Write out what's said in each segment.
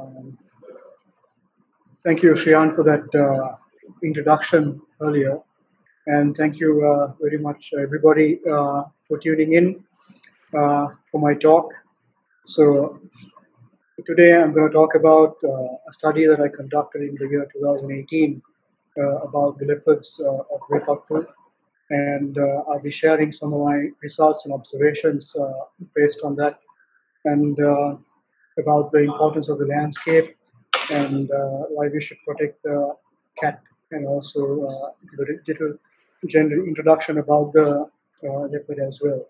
Um, thank you, Shian, for that uh, introduction earlier. And thank you uh, very much, everybody, uh, for tuning in uh, for my talk. So, today I'm going to talk about uh, a study that I conducted in the year 2018 uh, about the leopards of Wilpattu. And I'll be sharing some of my results and observations based on that. And about the importance of the landscape and uh, why we should protect the cat, and also uh, the little general introduction about the uh, leopard as well.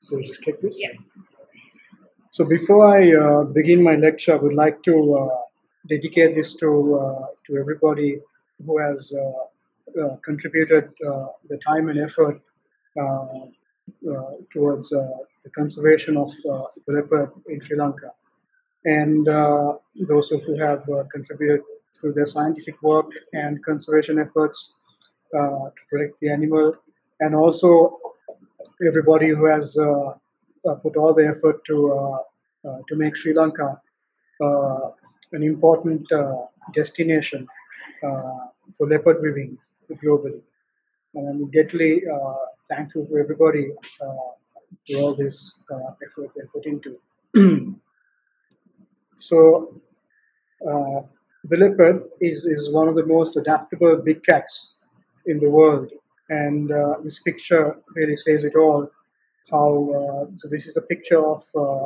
So just click this? Yes. So before I uh, begin my lecture, I would like to uh, dedicate this to uh, to everybody who has uh, uh, contributed uh, the time and effort towards the conservation of the leopard in Sri Lanka, and those who have contributed through their scientific work and conservation efforts to protect the animal, and also everybody who has put all the effort to uh, uh, to make Sri Lanka an important destination for leopard weaving globally. And I'm deeply thankful for everybody for all this effort they put into. so uh, the leopard is, is one of the most adaptable big cats in the world. And uh, this picture really says it all how uh, so this is a picture of uh,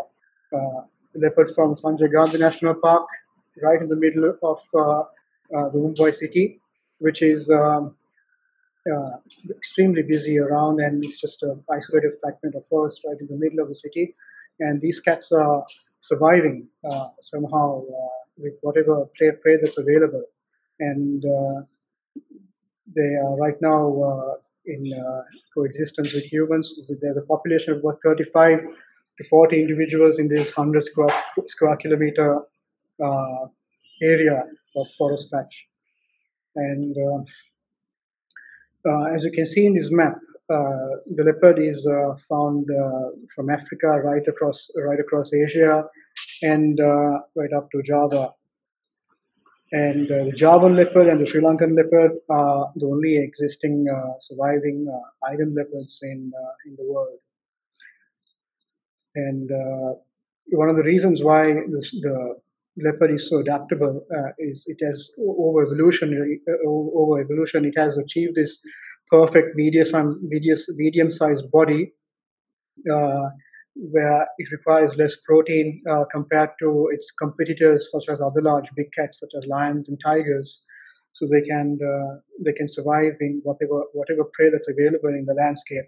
uh, leopard from Sanjay Gandhi National Park, right in the middle of the Mumbai city, which is um, uh, extremely busy around and it's just an isolated fragment of forest right in the middle of the city. And these cats are surviving uh, somehow uh, with whatever prey, prey, that's available. And they are right now in uh, coexistence with humans. There's a population of about 35 to 40 individuals in this 100 square, square kilometer uh, area of forest patch. And uh, uh as you can see in this map, uh, the leopard is found from Africa right across right across Asia and right up to Java. And uh, the Javan leopard and the Sri Lankan leopard are the only existing uh, surviving uh, island leopards in, uh, in the world. And uh, one of the reasons why the leopard is so adaptable uh, is it has over evolution over evolution it has achieved this perfect medium medium sized body where it requires less protein uh, compared to its competitors, such as other large big cats, such as lions and tigers. So they can uh, they can survive in whatever whatever prey that's available in the landscape.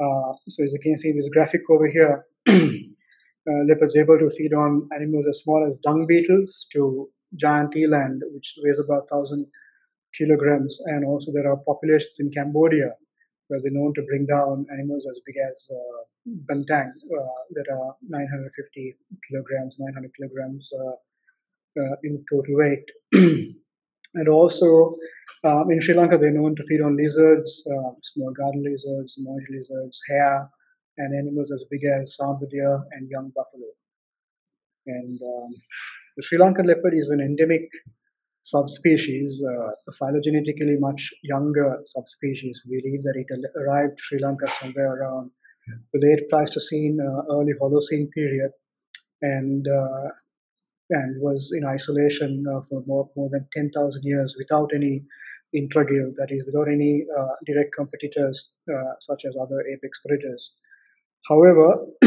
Uh, so as you can see, this graphic over here, uh, leopards able to feed on animals as small as dung beetles to giant eland, which weighs about thousand kilograms, and also there are populations in Cambodia where they're known to bring down animals as big as uh, banteng uh, that are 950 kilograms, 900 kilograms uh, uh, in total weight. and also um, in Sri Lanka, they're known to feed on lizards, uh, small garden lizards, noisy lizards, hare, and animals as big as sambar deer and young buffalo. And um, the Sri Lankan leopard is an endemic subspecies, uh, phylogenetically much younger subspecies. We believe that it arrived Sri Lanka somewhere around the late Pleistocene, uh, early Holocene period, and uh, and was in isolation uh, for more, more than 10,000 years without any intraguild, that is, without any direct competitors such as other apex predators. However,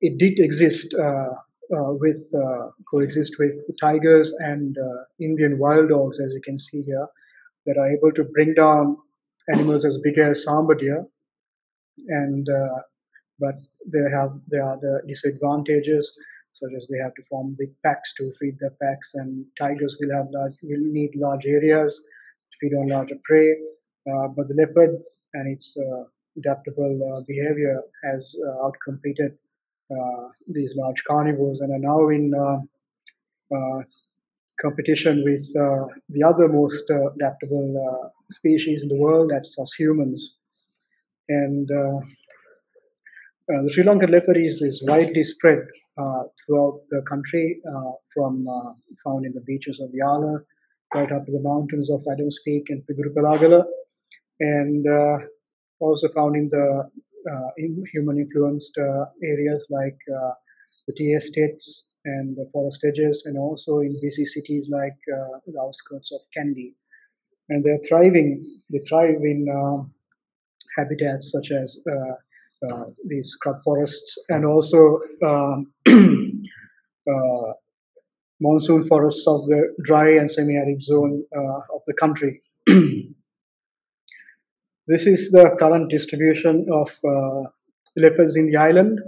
it did exist uh, with uh, coexist with tigers and uh, Indian wild dogs, as you can see here, that are able to bring down animals as big as sambar deer. And uh, but they have there are the disadvantages such as they have to form big packs to feed their packs and tigers will have large will need large areas to feed on larger prey. Uh, but the leopard and its uh, adaptable uh, behavior has uh, outcompeted uh, Uh, these large carnivores and are now in uh, uh, competition with the other most adaptable species in the world, that's us humans. And uh, the Sri Lankan leopard is, is widely spread uh, throughout the country, uh, from found in the beaches of Yala right up to the mountains of Adams Peak and Piduru and also found in the human influenced areas like the tea states and the forest edges, and also in busy cities like uh, the outskirts of Kandy. And they're thriving. They thrive in uh, habitats such as uh, uh, these scrub forests and also um, uh, monsoon forests of the dry and semi-arid zone uh, of the country. this is the current distribution of leopards in the island.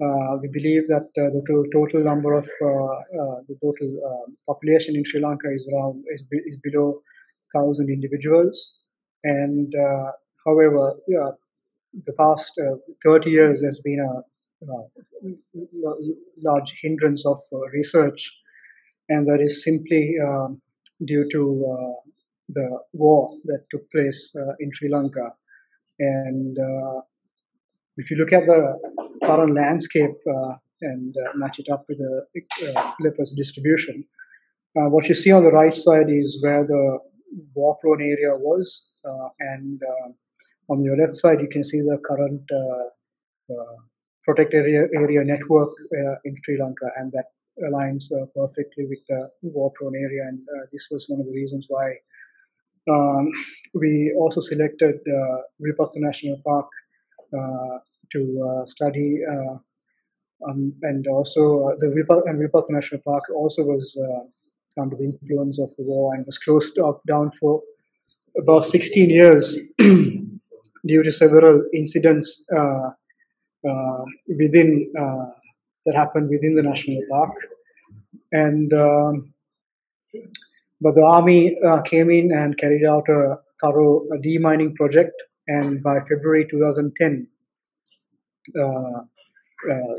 Uh, we believe that uh, the to- total number of uh, the total population in Sri Lanka is around is, be- is below thousand individuals, and however, the past uh, 30 years has been a, large hindrance of uh, research, and that is simply um, due to uh, the war that took place in Sri Lanka. And if you look at the current landscape and match it up with the uh, distribution, uh, what you see on the right side is where the war prone area was, uh, and uh, on your left side, you can see the current uh, uh, protected area, area network uh, in Sri Lanka, and that aligns perfectly with the war-prone area. And this was one of the reasons why um, we also selected uh, Wilpattu National Park uh, to uh, study, um, and also the Wilpattu National Park also was under the influence of the war and was closed up down for about 16 years due to several incidents uh, uh, within uh, that happened within the national park, and um, but the army came in and carried out a thorough demining project, and by February 2010,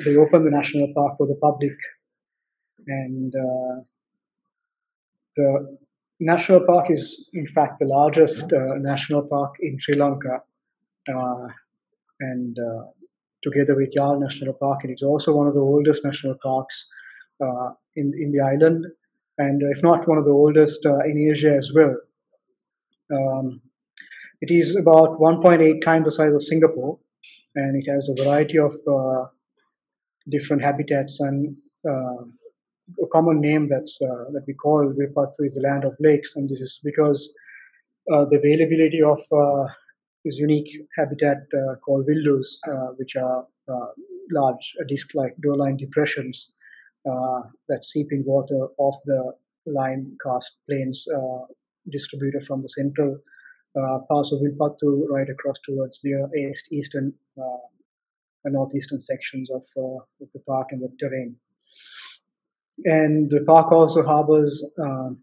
they opened the national park for the public, and the national park is, in fact, the largest uh, national park in Sri Lanka. Uh, and uh, together with Yala National Park, and it's also one of the oldest national parks uh, in in the island, and if not one of the oldest in Asia as well. Um, it is about 1.8 times the size of Singapore, and it has a variety of uh, different habitats. And uh, a common name that's uh, that we call Wilpattu is the land of lakes, and this is because the availability of this unique habitat uh, called villus, uh, which are uh, large disc-like doline depressions that seeping water off the lime karst plains distributed from the central uh, parts of Wilpattu right across towards the east, eastern uh, and northeastern sections of, uh, of the park and the terrain. And the park also harbors um,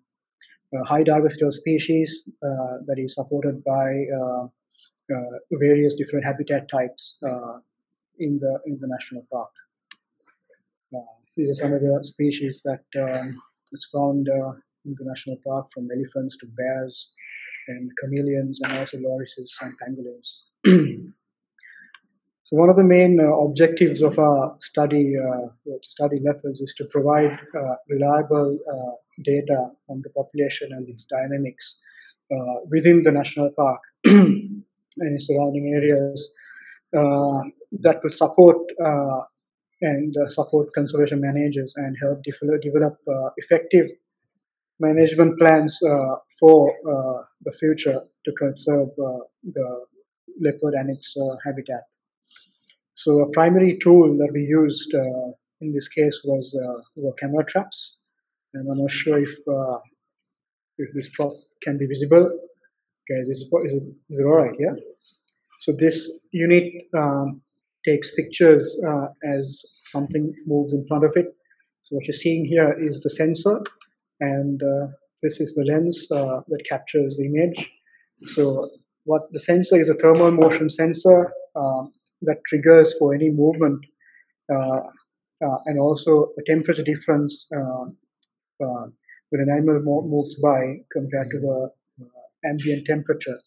a high diversity of species that is supported by uh, various different habitat types uh, in the in the national park. Uh, these are some of the species that um, it's found in the national park, from elephants to bears and chameleons, and also lorises and pangolins. So one of the main uh, objectives of our study, uh, to study leopards, is to provide uh, reliable data on the population and its dynamics within the national park. and surrounding areas uh, that would support uh, and uh, support conservation managers and help develop, develop effective management plans for the future to conserve the leopard and its habitat. So a primary tool that we used uh, in this case was uh, were camera traps, and I'm not sure if uh, if this prop can be visible. Guys, is, is, it, is it all right? Yeah. So this unit um, takes pictures uh, as something moves in front of it. So what you're seeing here is the sensor, and uh, this is the lens uh, that captures the image. So what the sensor is a thermal motion sensor um, that triggers for any movement uh, uh, and also a temperature difference uh, when an animal mo- moves by compared to the ambient temperature.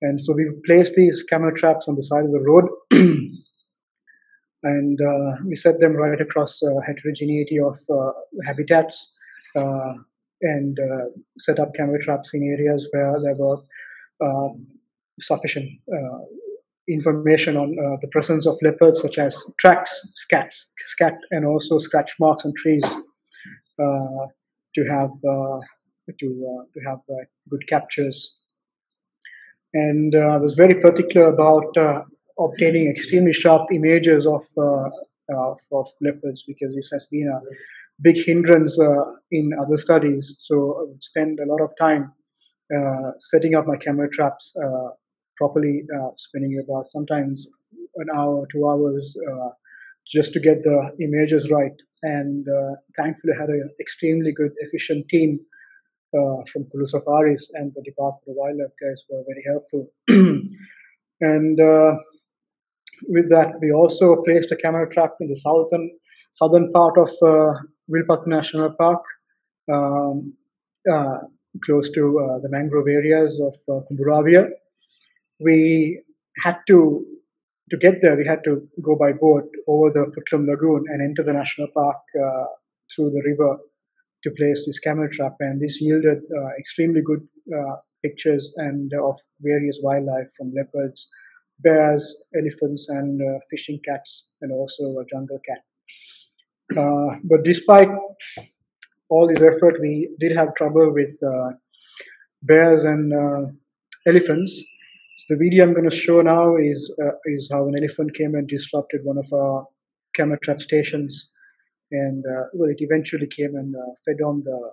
And so we placed these camera traps on the side of the road, and uh, we set them right across uh, heterogeneity of uh, habitats, and set up camera traps in areas where there were um, sufficient information on uh, the presence of leopards, such as tracks, scats, scat, and also scratch marks on trees, uh, to have uh, to to have good captures. And uh, was very particular about obtaining extremely sharp images of, uh, of, of leopards because this has been a big hindrance uh, in other studies. So I would spend a lot of time uh, setting up my camera traps uh, properly, spending about sometimes an hour, two hours just to get the images right. And thankfully, I had an extremely good, efficient team uh, from Kulu Safaris and the Department of Wildlife guys were very helpful. and uh, with that, we also placed a camera trap in the southern southern part of uh, Wilpattu National Park, um, uh, close to uh, the mangrove areas of uh, Kumburavia. We had to to get there. We had to go by boat over the Puttalam Lagoon and enter the national park uh, through the river to place this camera trap, and this yielded uh, extremely good uh, pictures and of various wildlife from leopards, bears, elephants, and fishing cats, and also a jungle cat. but despite all this effort, we did have trouble with bears and elephants. So the video I'm going to show now is uh, is how an elephant came and disrupted one of our camera trap stations and uh, well, it eventually came and uh, fed on the,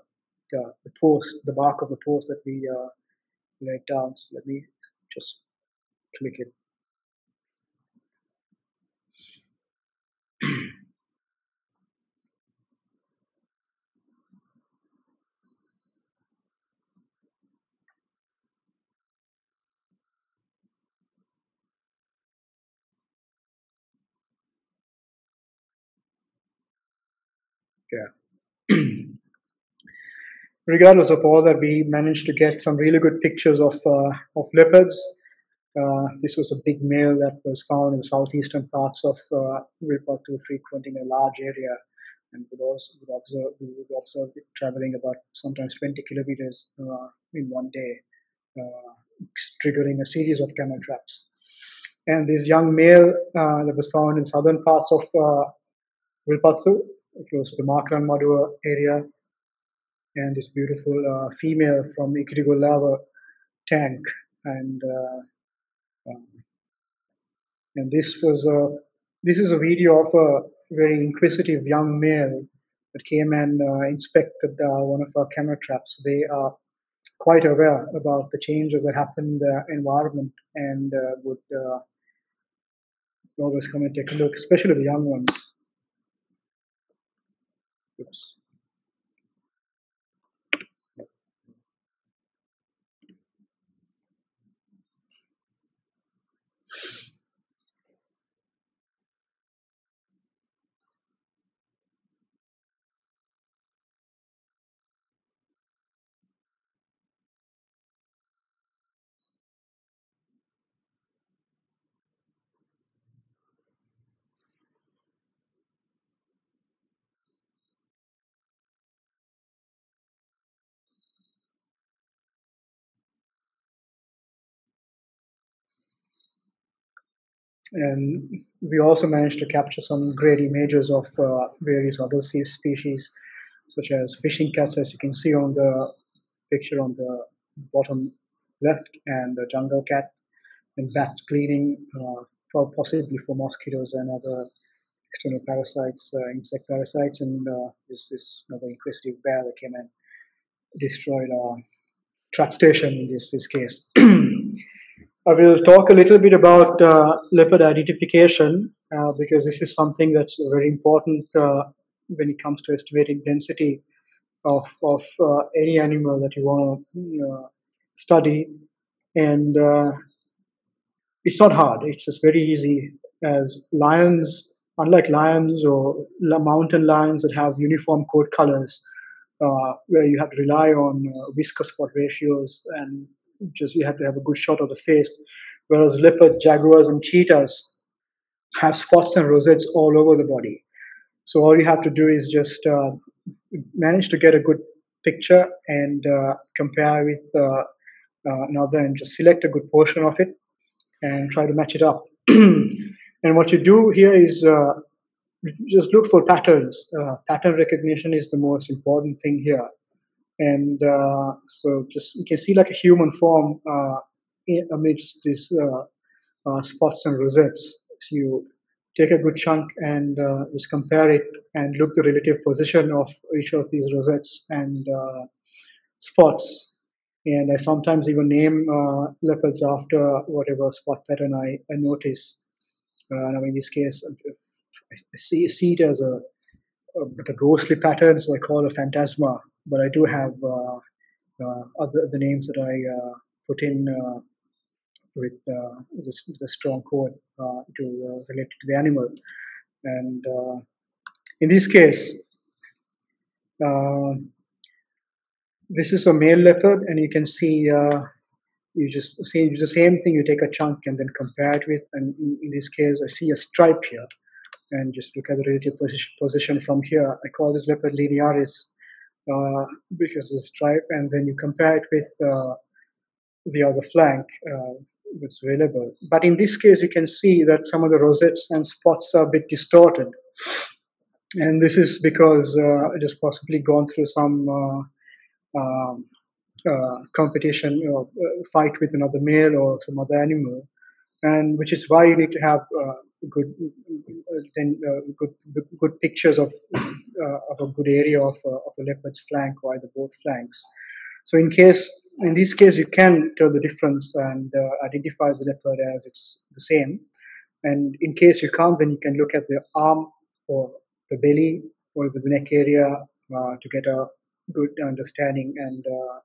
the, the post, the bark of the post that we uh, laid down. So let me just click it. Yeah. Regardless of all that, we managed to get some really good pictures of uh, of leopards. Uh, this was a big male that was found in the southeastern parts of uh, frequenting a large area, and would also would observe we would observe it traveling about sometimes 20 kilometers uh, in one day, uh, triggering a series of camera traps. And this young male that was found in southern parts of Wilpattu close to the Maduwa area, and this beautiful uh, female from Lava tank, and and this was a this is a video of a very inquisitive young male that came and uh, inspected uh, one of our camera traps. They are quite aware about the changes that happen in the environment and uh, would uh, always come and take a look, especially the young ones. Oops. And we also managed to capture some great images of uh, various other sea species, such as fishing cats, as you can see on the picture on the bottom left, and the jungle cat, and bats cleaning, uh, possibly for mosquitoes and other external parasites, uh, insect parasites, and uh, this this another inquisitive bear that came and destroyed our trap station in this this case. I will talk a little bit about uh, leopard identification uh, because this is something that's very important uh, when it comes to estimating density of, of uh, any animal that you want to study. And uh, it's not hard, it's just very easy as lions, unlike lions or mountain lions that have uniform coat colors, uh, where you have to rely on uh, whisker spot ratios and just you have to have a good shot of the face. Whereas leopard, jaguars, and cheetahs have spots and rosettes all over the body. So all you have to do is just uh, manage to get a good picture and uh, compare with uh, uh, another and just select a good portion of it and try to match it up. and what you do here is uh, just look for patterns. Uh, pattern recognition is the most important thing here. And uh, so just you can see like a human form in, amidst these spots and rosettes. So you take a good chunk and uh, just compare it and look the relative position of each of these rosettes and uh, spots. And I sometimes even name uh, leopards after whatever spot pattern I, I notice. Uh, now, in this case, I see, see it as a, a, like a ghostly pattern, so I call a phantasma. But I do have uh, uh, other the names that I put in with, uh, with, a, strong code uh, to uh, relate to the animal. And in this case, this is a male leopard, and you can see you just see the same thing. You take a chunk and then compare it with, and in, in this case, I see a stripe here, and just look at the relative position, position from here. I call this leopard linearis uh, because the stripe, and then you compare it with uh, the other flank, uh, that's available. But in this case, you can see that some of the rosettes and spots are a bit distorted. And this is because uh, it has possibly gone through some uh, um, uh, competition or uh, fight with another male or some other animal, and which is why you need to have uh, good then uh, good good pictures of of a good area of, of a leopard's flank or either both flanks. So in case, in this case, you can tell the difference and uh, identify the leopard as it's the same. And in case you can't, then you can look at the arm or the belly or the neck area uh, to get a good understanding and uh,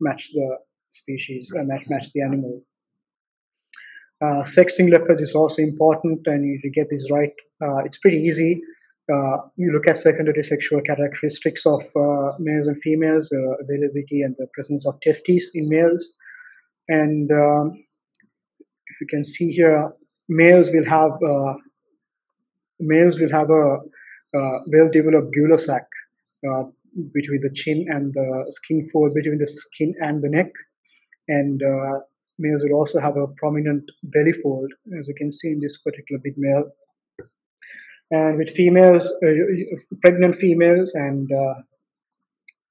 match the species, uh, match, match the animal. Uh, sexing leopards is also important, and you get this right. Uh, it's pretty easy uh, you look at secondary sexual characteristics of uh, males and females, uh, availability and the presence of testes in males. And um, if you can see here, males will have uh, males will have a well-developed gular sac between the chin and the skin fold, between the skin and the neck. And males will also have a prominent belly fold, as you can see in this particular big male and with females, uh, pregnant females and uh,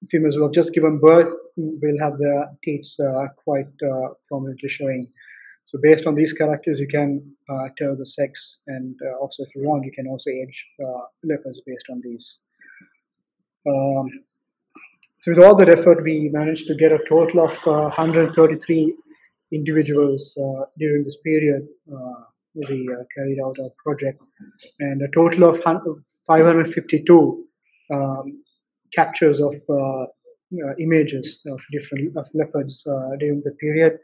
females who have just given birth will have their teeth uh, quite uh, prominently showing. So based on these characters, you can uh, tell the sex, and uh, also if you want, you can also age leopards based on these. Um, so with all that effort, we managed to get a total of 133 individuals during this period we uh, carried out our project, and a total of 552 um, captures of uh, uh, images of different of leopards during the period.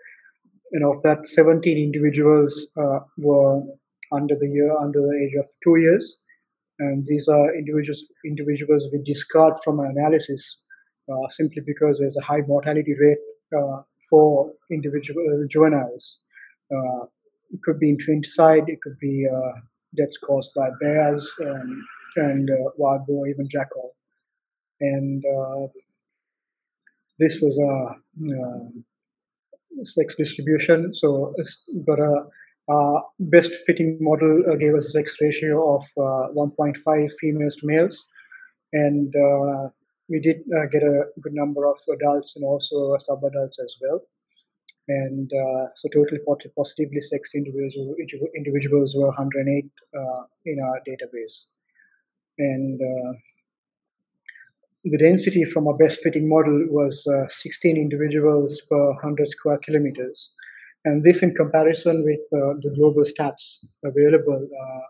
And of that, 17 individuals were under the year under the age of two years, and these are individuals individuals we discard from analysis uh, simply because there's a high mortality rate uh, for individual uh, juveniles it could be infanticide, it could be uh, deaths caused by bears um, and uh, wild boar, even jackal. And uh, this was a um, sex distribution. So got a uh, best fitting model uh, gave us a sex ratio of uh, 1.5 females to males, and we did get a good number of adults and also sub-adults as well and uh, so totally positively sexed individuals, individuals were 108 uh, in our database. And uh, the density from our best fitting model was uh, 16 individuals per 100 square kilometers. And this, in comparison with uh, the global stats available, uh,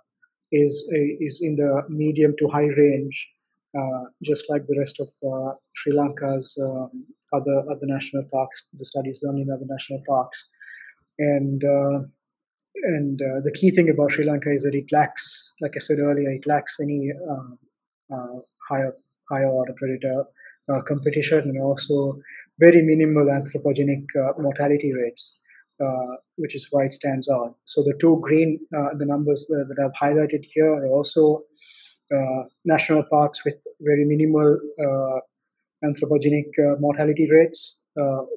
is, is in the medium to high range, just like the rest of Sri Lanka's um, other other national parks. The studies done in other national parks, and uh, and uh, the key thing about Sri Lanka is that it lacks, like I said earlier, it lacks any uh, uh higher higher order predator uh, competition and also very minimal anthropogenic uh, mortality rates, uh, which is why it stands out. So the two green, uh, the numbers that I've highlighted here are also national parks with very minimal anthropogenic mortality rates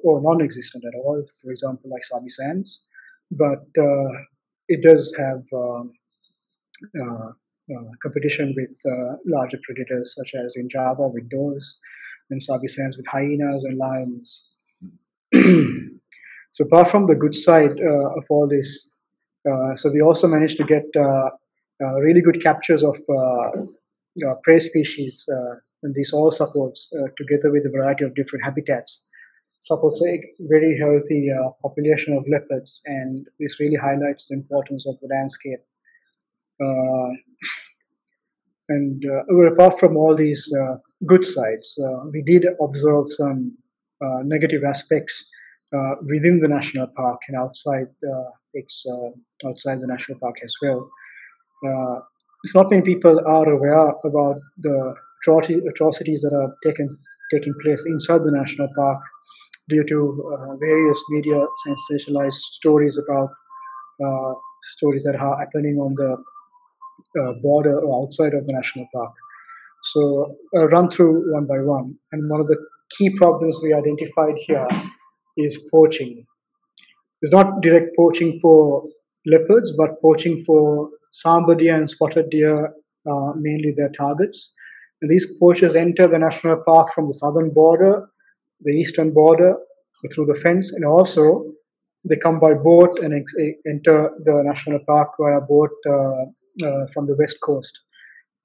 or non-existent at all. For example, like Sabi Sands, but it dholes have um, uh, uh, competition with uh, larger predators such as in Java with does and Sabi Sands with hyenas and lions. so apart from the good side of all this, so we also managed to get really good captures of prey species and this all supports, uh, together with a variety of different habitats, supports a very healthy uh, population of leopards, and this really highlights the importance of the landscape uh, and uh, apart from all these uh, good sides, we did observe some negative aspects within the national park and outside its outside the national park as well. Not many people are aware about the atrocities that are taken taking place inside the national park due to uh, various media sensationalized stories about uh, stories that are happening on the uh, border or outside of the national park. So I'll run through one by one. And one of the key problems we identified here is poaching. It's not direct poaching for leopards, but poaching for sambar deer and spotted deer, uh, mainly their targets. And these poachers enter the national park from the southern border, the eastern border, through the fence, and also they come by boat and ex- enter the national park via boat uh, uh, from the west coast.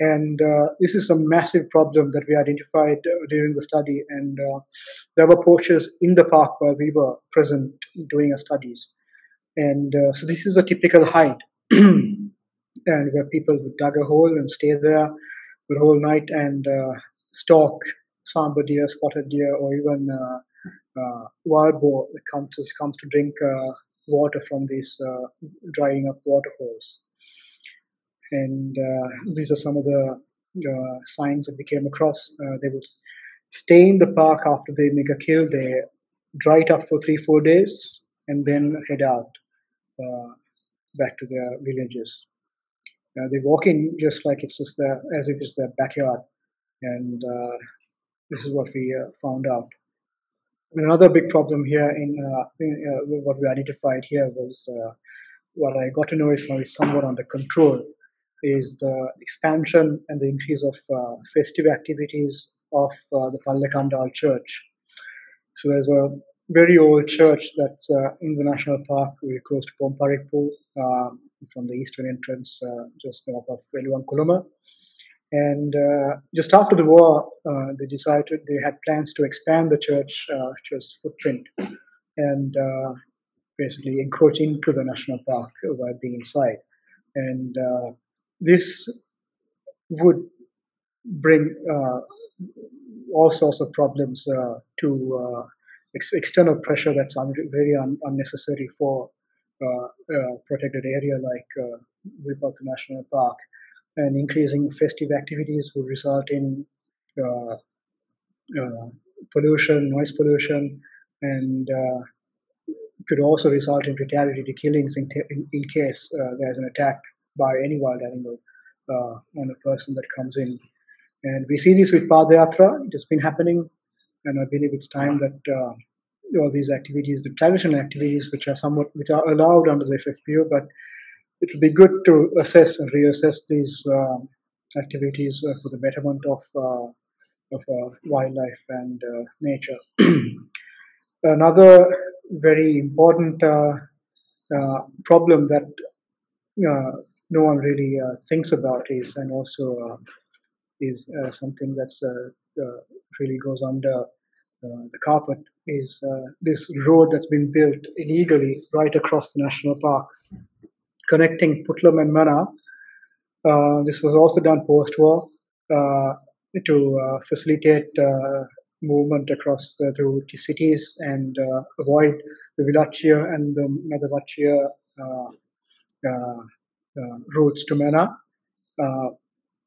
And uh, this is a massive problem that we identified uh, during the study. And there were poachers in the park where we were present doing our studies. And so this is a typical hide, and where people would dug a hole and stay there the whole night and stalk sambar deer, spotted deer, or even uh, uh, wild boar that comes to, comes to drink uh, water from these drying up waterholes. And uh, these are some of the uh, signs that we came across. Uh, they would stay in the park after they make a kill. They dry it up for three, four days, and then head out back to their villages. Uh, they walk in just like it's just their, as if it's their backyard, and uh, this is what we uh, found out. And Another big problem here in, in what we identified here was what I got to know is now it's somewhat under control is the expansion and the increase of uh, festive activities of uh, the Pallekandal church. So there's a very old church that's uh, in the national park, very close to Pomparippu, um, from the eastern entrance, uh, just north of Eluwankulama. And uh, just after the war, uh, they decided they had plans to expand the church, church's footprint, and basically encroach into the national park by being inside. And this would bring uh, all sorts of problems uh, to uh, ex- external pressure that's un- very un- unnecessary for protected area like uh, Wilpattu National Park. And increasing festive activities would result in uh, pollution, noise pollution, and could also result in retaliatory killings in, t- in, in case there's an attack by any wild animal uh, on a person that comes in. And we see this with Padayatra. It has been happening, and I believe it's time that uh, all these activities, the traditional activities, which are somewhat which are allowed under the FFPO, but it will be good to assess and reassess these um, activities uh, for the betterment of uh, of uh, wildlife and uh, nature. Another very important problem that no one really uh, thinks about is and also uh, is uh, something that's really goes under the carpet is this road that's been built illegally right across the national park connecting Puttalam and Mannar. Uh, this was also done post-war uh, to uh, facilitate movement across the, through cities and avoid the Vilachchiya and the Medawachchiya uh, routes to Mannar. Uh,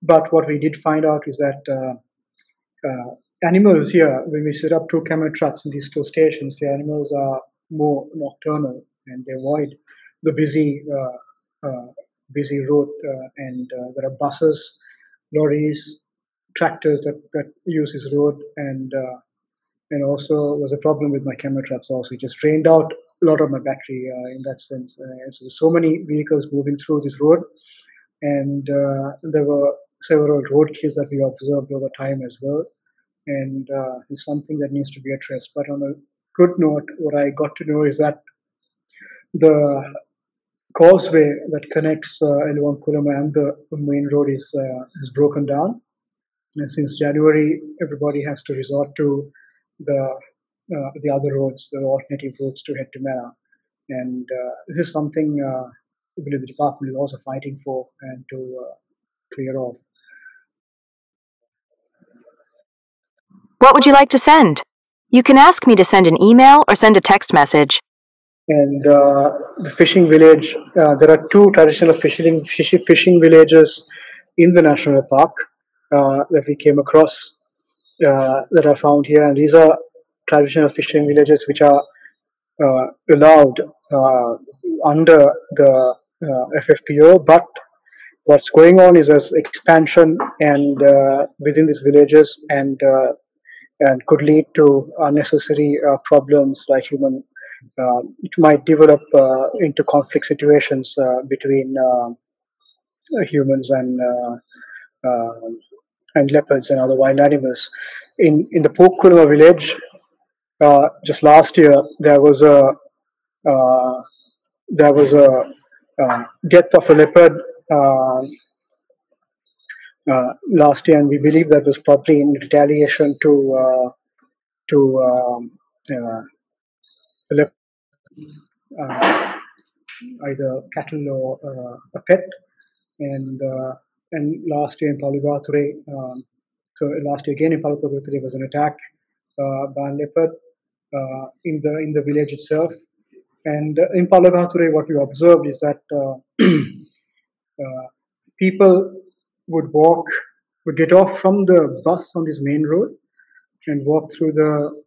but what we did find out is that uh, animals here, when we set up two camera traps in these two stations, the animals are more nocturnal and they avoid the busy uh, uh, busy road, uh, and uh, there are buses, lorries, tractors that, that use this road, and uh, and also was a problem with my camera traps. Also, it just drained out a lot of my battery in that sense. so there's so many vehicles moving through this road, and there were several roadkids that we observed over time as well and uh, is something that needs to be addressed. But on a good note, what I got to know is that the causeway that connects uh, Eluwan Kulama and the main road is uh, is broken down. And since January, everybody has to resort to the uh, the other roads, the alternative roads to head to Mannar. And uh, this is something uh, the department is also fighting for and to uh, clear off. What would you like to send? You can ask me to send an email or send a text message. And uh, the fishing village, uh, there are two traditional fishing, fishing villages in the national park uh, that we came across uh, that are found here. And these are traditional fishing villages which are uh, allowed uh, under the FFPO, but what's going on is as expansion and within these villages and and could lead to unnecessary uh, problems like human. Uh, it might develop uh, into conflict situations between humans and and leopards and other wild animals. In in the Pookulama village, uh, just last year there was a uh, there was a uh, death of a leopard uh, last year, and we believe that was probably in retaliation to uh, to um, uh, uh, either cattle or uh, a pet. And uh, and last year in Palugature, um, so last year again in Palugature was an attack by a leopard in the in the village itself. And in Palugature, what we observed is that people would walk, would get off from the bus on this main road and walk through the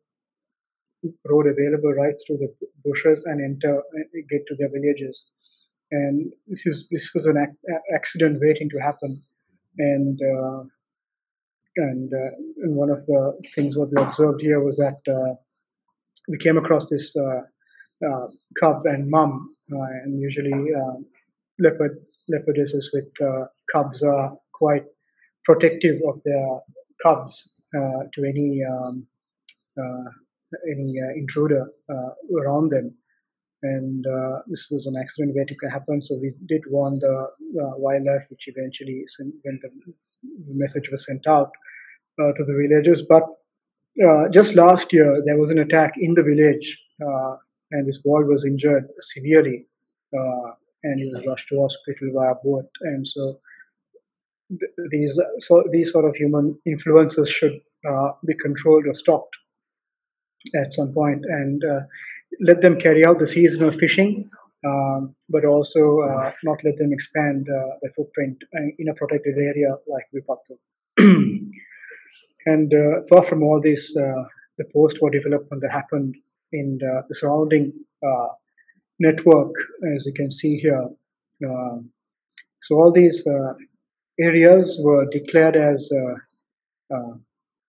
road available right through the bushes and enter, get to their villages. And this is this was an ac- accident waiting to happen, and uh, and, uh, and one of the things what we observed here was that uh, we came across this uh, uh, cub and mum, uh, and usually leopard leopardesses with cubs are quite protective of their cubs uh, to any um, uh, any uh, intruder around them. And this was an accident waiting to happen, so we did warn the wildlife, which eventually, sent, when the, the message was sent out to the villagers. But just last year, there was an attack in the village, and this boy was injured severely and he was rushed to hospital via boat. And so these so these sort of human influences should uh, be controlled or stopped at some point and uh, let them carry out the seasonal fishing um, but also uh, not let them expand uh, their footprint in a protected area like Wilpattu. and uh, apart from all this, uh, the post-war development that happened in the, the surrounding network, as you can see here, um, so all these areas were declared as uh, uh,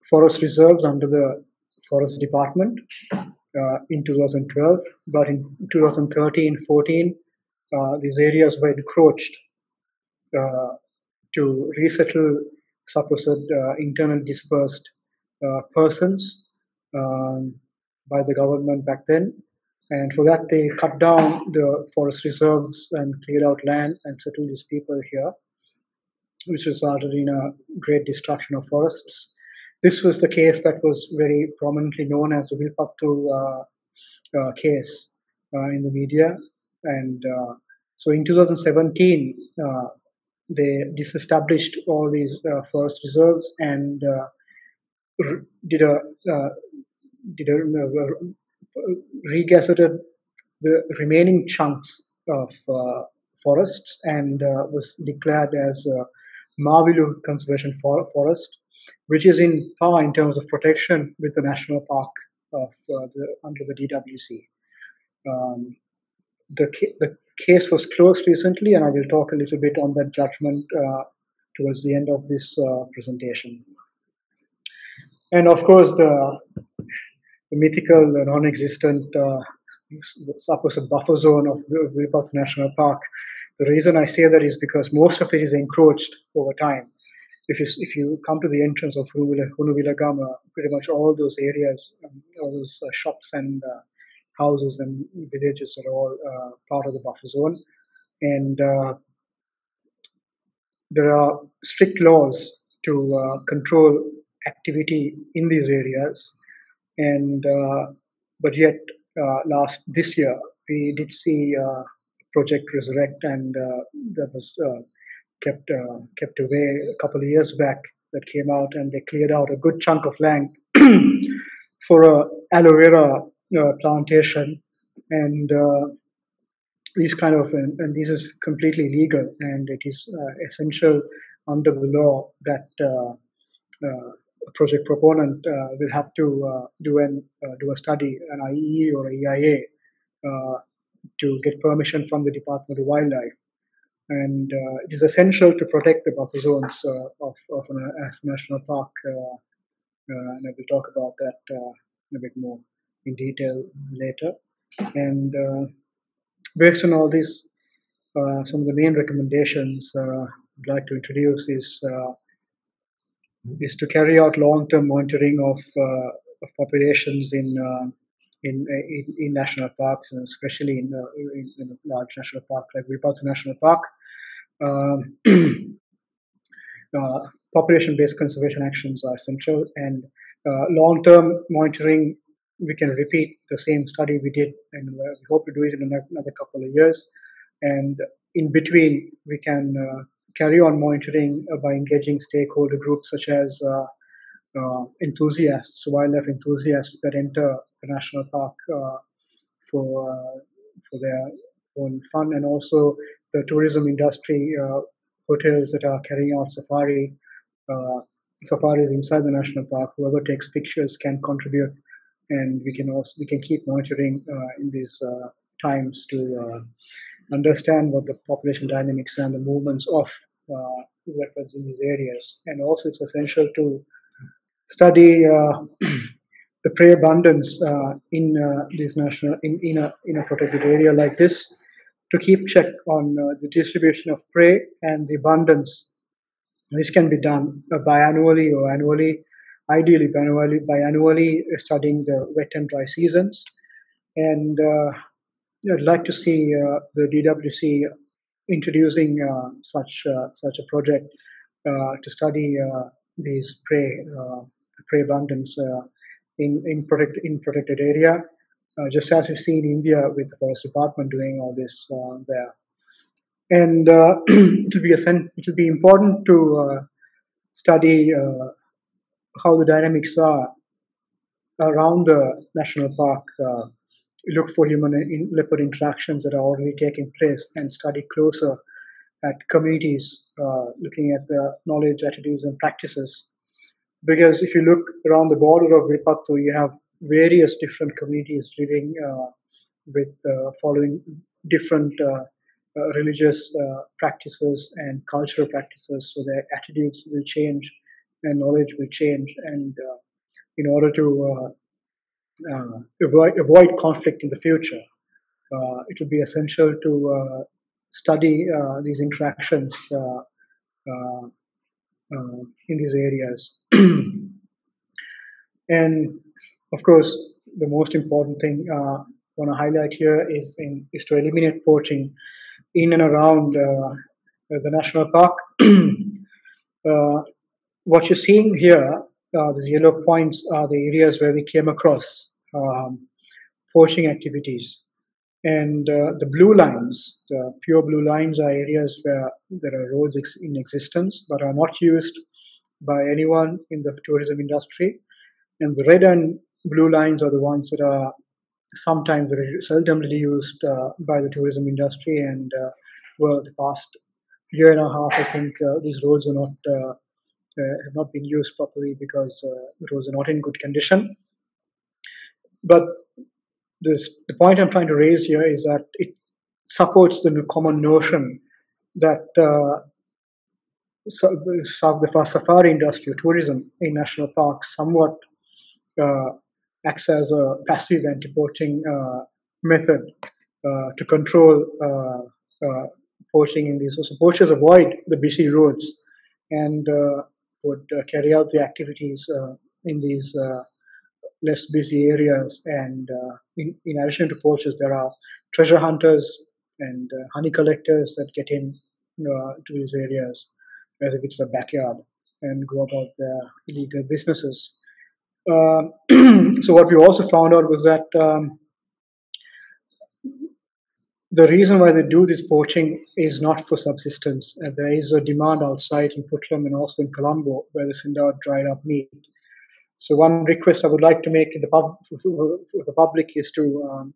forest reserves under the Forest Department uh, in 2012, but in 2013-14, these areas were encroached to resettle supposed uh, internally dispersed uh, persons um, by the government back then. And for that, they cut down the forest reserves and cleared out land and settled these people here which resulted in a great destruction of forests. This was the case that was very prominently known as the Wilpattu uh, uh, case uh, in the media. And uh, so in 2017, uh, they disestablished all these uh, forest reserves and did a did a, regazetted the remaining chunks of forests and was declared as Mavilu Conservation for- Forest. which is in par in terms of protection with the national park of uh, the, under the DWC. Um, the, the case was closed recently, and I will talk a little bit on that judgment uh, towards the end of this uh, presentation. And of course, the, the mythical, non-existent, uh, supposed buffer zone of Wilpattu National Park. The reason I say that is because most of it is encroached over time. If you if you come to the entrance of Hunuvillagama, pretty much all those areas, um, all those uh, shops and uh, houses and villages are all uh, part of the buffer zone, and uh, there are strict laws to uh, control activity in these areas, and uh, but yet last this year we did see Project Resurrect, and uh, that was uh, kept uh, kept away a couple of years back that came out and they cleared out a good chunk of land for a aloe vera uh, plantation, and uh, these kind of and, and, this is completely legal, and it is uh, essential under the law that a project proponent will have to do an do a study, an IEE or EIA, to get permission from the Department of Wildlife and uh, it is essential to protect the buffer zones uh, of, of a national park. Uh, and I will talk about that a bit more in detail later. And uh, based on all these, uh, some of the main recommendations uh, I'd like to introduce is uh, is to carry out long-term monitoring of, uh, of populations in, uh, in, in, in national parks and especially in, in, in, a large national park like Wilpattu National Park. Um, population-based conservation actions are essential and long-term monitoring we can repeat the same study we did, and we hope to do it in another couple of years. And in between, we can uh, carry on monitoring uh, by engaging stakeholder groups such as uh, uh enthusiasts, wildlife enthusiasts that enter the national park uh, for uh, for their own fun, and also the tourism industry, hotels that are carrying out safari safaris inside the national park. Whoever takes pictures can contribute and we can also we can keep monitoring uh, in these uh, times to uh, understand what the population dynamics and the movements of leopards in these areas. And also, it's essential to study the prey abundance uh, in uh, this national in, in a in a protected area like this to keep check on uh, the distribution of prey and the abundance. This can be done biannually or annually ideally biannually, biannually studying the wet and dry seasons. And uh, I'd like to see uh, the DWC introducing uh, such uh, such a project uh, to study uh, these prey prey abundance in in protect in protected area, uh, just as we've seen India with the forest department doing all this uh, there. And uh, it will be a it will be important to study how the dynamics are around the national park. Uh, look for human in leopard interactions that are already taking place and study closer at communities, uh, looking at the knowledge, attitudes, and practices. Because if you look around the border of Wilpattu, you have various different communities living uh, with uh, following different uh, uh, religious practices and cultural practices, so their attitudes will change and knowledge will change. And uh, in order to uh, uh, avoid, avoid conflict in the future, it will be essential to study these interactions in these areas. and of course, the most important thing uh, I want to highlight here is in, is to eliminate poaching in and around uh, the national park. uh, what you're seeing here, uh, these yellow points are the areas where we came across um, poaching activities. And uh, the blue lines, the pure blue lines, are areas where there are roads ex- in existence but are not used by anyone in the tourism industry. And the red and blue lines are the ones that are sometimes very seldomly used uh, by the tourism industry. And uh, well, the past year and a half, I think uh, these roads are not uh, have not been used properly because the roads are not in good condition. But this, the point I'm trying to raise here is that it supports the common notion that uh, the safari industry, tourism in national parks, somewhat uh, acts as a passive anti-poaching uh, method uh, to control uh, uh, poaching in these. So poachers avoid the busy roads and would carry out the activities in these less busy areas. And in, in addition to poachers, there are treasure hunters and honey collectors that get in to these areas as if it's a backyard and go about their illegal businesses. Um, so what we also found out was that um, the reason why they do this poaching is not for subsistence. Uh, there is a demand outside in Puttalam and also in Colombo where they send out dried up meat. So one request I would like to make in the pub, for, the public is to um,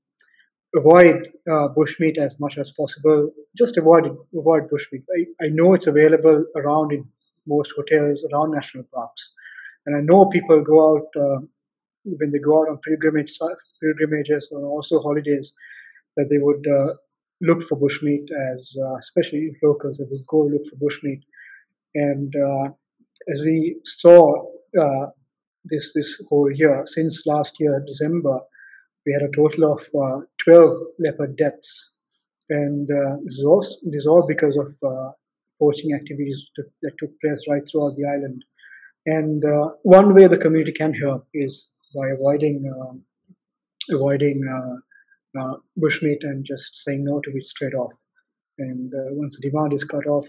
avoid uh, bushmeat as much as possible. Just avoid avoid bushmeat. I, I know it's available around in most hotels around national parks, and I know people go out uh, when they go out on pilgrimage pilgrimages or also holidays that they would uh, look for bushmeat as uh, especially locals they would go look for bushmeat, and uh, as we saw uh, this this whole year since last year December we had a total of uh, 12 leopard deaths. And uh, this, is all, this is all because of uh, poaching activities that took place right throughout the island. And uh, one way the community can help is by avoiding um, avoiding uh, uh, bushmeat and just saying no to it straight off. And once the demand is cut off,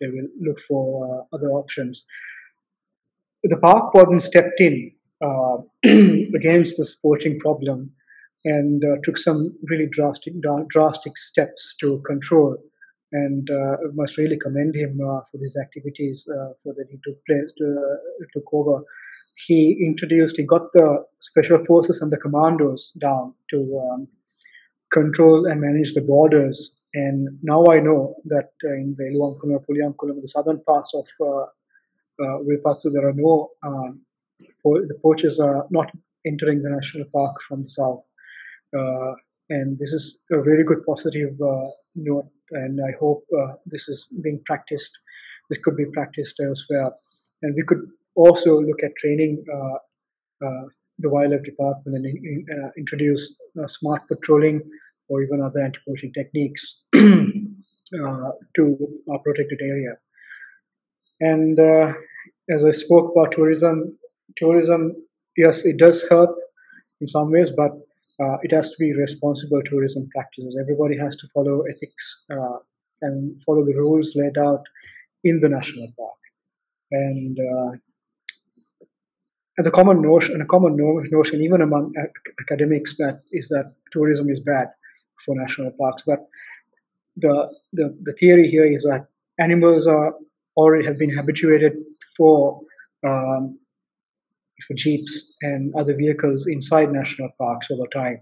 they will look for other options. The park warden stepped in uh, against this poaching problem and uh, took some really drastic drastic steps to control. And uh, must really commend him uh, for these activities uh, for that he took place took over. He introduced, he got the special forces and the commandos down to um, control and manage the borders. And now I know that in the Iluwankulam, Puliyankulam, the southern parts of uh, there are no um, the poachers are not entering the national park from the south. Uh, and this is a very good positive uh, note, and I hope uh, this is being practiced. This could be practiced elsewhere. And we could also look at training uh, uh, the wildlife department and in, introduce smart patrolling or even other anti-poaching techniques to our protected area. And as I spoke about tourism, tourism, yes, it does help in some ways, but uh, it has to be responsible tourism practices. Everybody has to follow ethics uh, and follow the rules laid out in the national park. And, uh, and the common notion, a common notion, even among academics, that is that tourism is bad for national parks. But the, the, the theory here is that animals are already have been habituated for um, for jeeps and other vehicles inside national parks over time.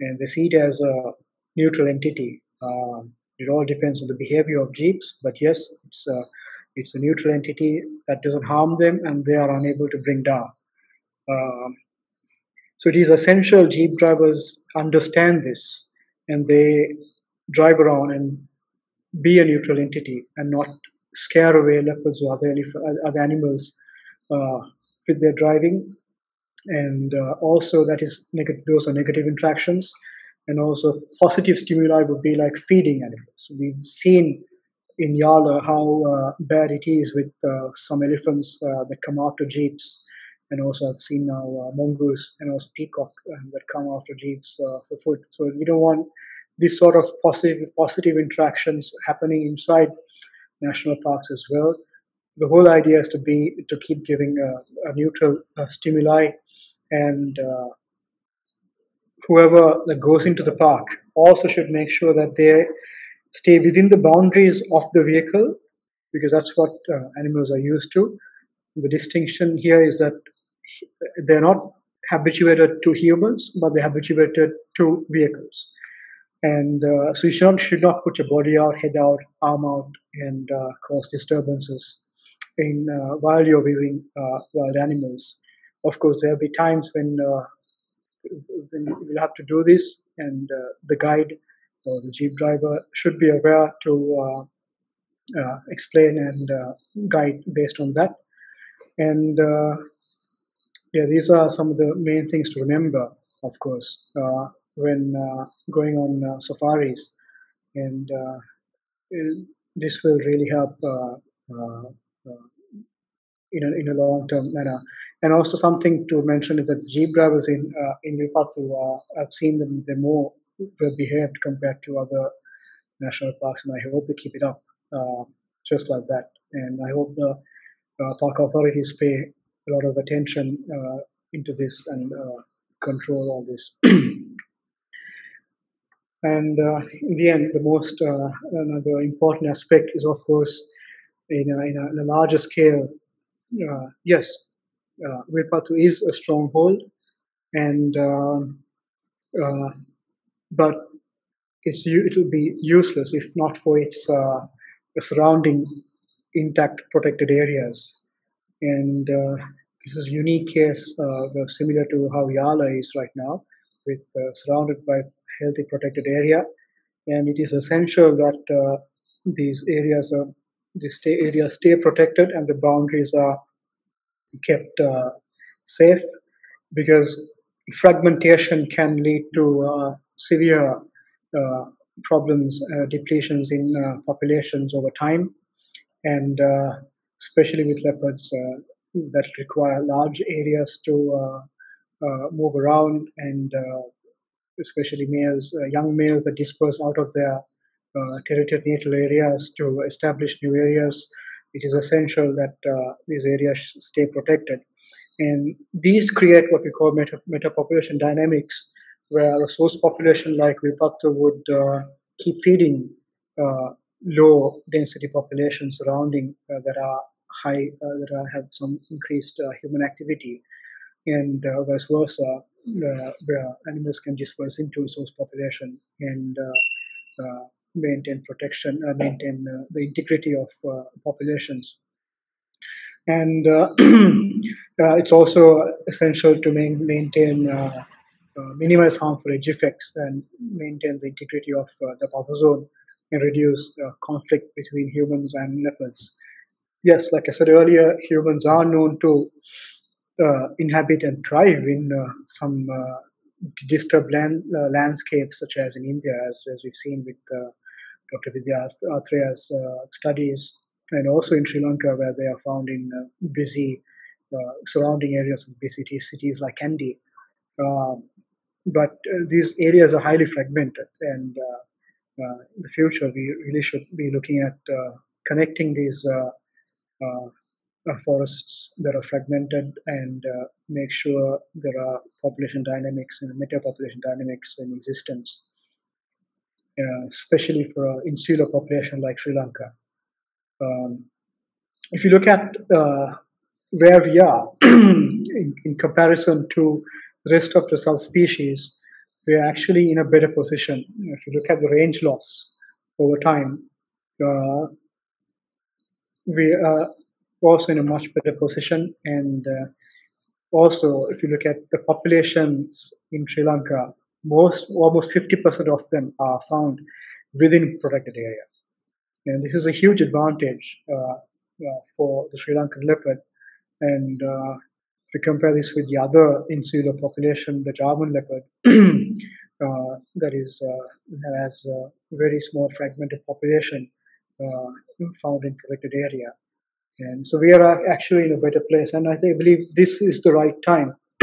And they see it as a neutral entity. Um, it all depends on the behavior of jeeps, but yes, it's a, it's a neutral entity that doesn't harm them and they are unable to bring down. Um, so it is essential jeep drivers understand this and they drive around and be a neutral entity and not scare away leopards or other, other animals uh, with their driving. And uh, also that is negative those are negative interactions. And also positive stimuli would be like feeding animals. We've seen in Yala how uh, bad it is with uh, some elephants uh, that come after jeeps. And also I've seen now uh, mongoose and also peacock that come after jeeps for food. So we don't want this sort of positive positive interactions happening inside national parks as well the whole idea is to be to keep giving a, a neutral uh, stimuli, and uh, whoever that goes into the park also should make sure that they stay within the boundaries of the vehicle, because that's what uh, animals are used to. The distinction here is that they're not habituated to humans, but they're habituated to vehicles. And uh, so you should not, should not put your body out, head out, arm out, and uh, cause disturbances in uh, while you're viewing uh, wild animals. Of course, there'll be times when, uh, when you'll have to do this, and the guide or the jeep driver should be aware to explain and guide based on that. And yeah, these are some of the main things to remember, of course, uh, when uh, going on uh, safaris. And this will really help in a, in a long-term manner. And also something to mention is that jeep drivers in uh, in Wilpattu, uh, I've seen them they're more well behaved compared to other national parks, and I hope they keep it up uh, just like that. And I hope the uh, park authorities pay a lot of attention uh, into this and uh, control all this. and in the end, the most another important aspect is, of course, in a, in a, in a larger scale, uh, yes, uh, Wilpattu is a stronghold, and um, uh, but it's it will be useless if not for its uh, surrounding intact protected areas. And uh, this is a unique case, uh, similar to how Yala is right now, with uh, surrounded by healthy protected area. And it is essential that these areas are the stay areas stay protected and the boundaries are kept uh, safe because fragmentation can lead to uh, severe uh, problems, uh, depletions in uh, populations over time, and especially with leopards that require large areas to move around and especially males, young males that disperse out of their uh, territorial areas to establish new areas, it is essential that uh, these areas stay protected. And these create what we call meta, meta-population dynamics, where a source population like Wilpattu would uh, keep feeding uh, low density populations surrounding uh, that are high, uh, that are, have some increased human activity, and vice versa, where animals can disperse into source population and maintain protection, uh, maintain uh, the integrity of uh, populations. And it's also essential to main, maintain, minimize harmful edge effects and maintain the integrity of the buffer zone and reduce conflict between humans and leopards. Yes, like I said earlier, humans are known to uh, inhabit and thrive in uh, some uh, disturbed land, landscapes, such as in India, as, as we've seen with Dr. Vidya Athreya's uh, studies, and also in Sri Lanka, where they are found in uh, busy uh, surrounding areas of busy cities like Kandy. Um, but these areas are highly fragmented, and in the future, we really should be looking at connecting these forests that are fragmented and uh, make sure there are population dynamics and meta population dynamics in existence uh, especially for an insular population like Sri Lanka. Um, if you look at uh, where we are in, in, comparison to the rest of the subspecies, we are actually in a better position. If you look at the range loss over time, uh, we are also in a much better position. And uh, also, if you look at the populations in Sri Lanka, most almost 50% of them are found within protected area. And this is a huge advantage uh, uh, for the Sri Lankan leopard. And if we compare this with the other insular population, the Javan leopard, uh, that is uh, that has a very small fragmented population uh, found in protected area. And so we are actually in a better place. And I think, I believe this is the right time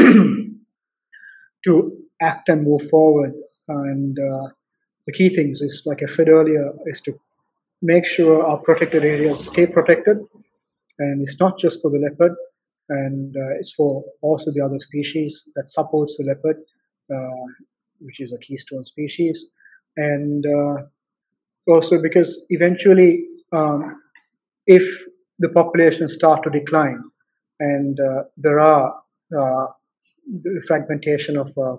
to act and move forward. And uh, the key things is, like I said earlier, is to make sure our protected areas stay protected. And it's not just for the leopard, and uh, it's for also the other species that supports the leopard, uh, which is a keystone species. And uh, also because eventually, um, if the populations start to decline, and uh, there are uh, the fragmentation of a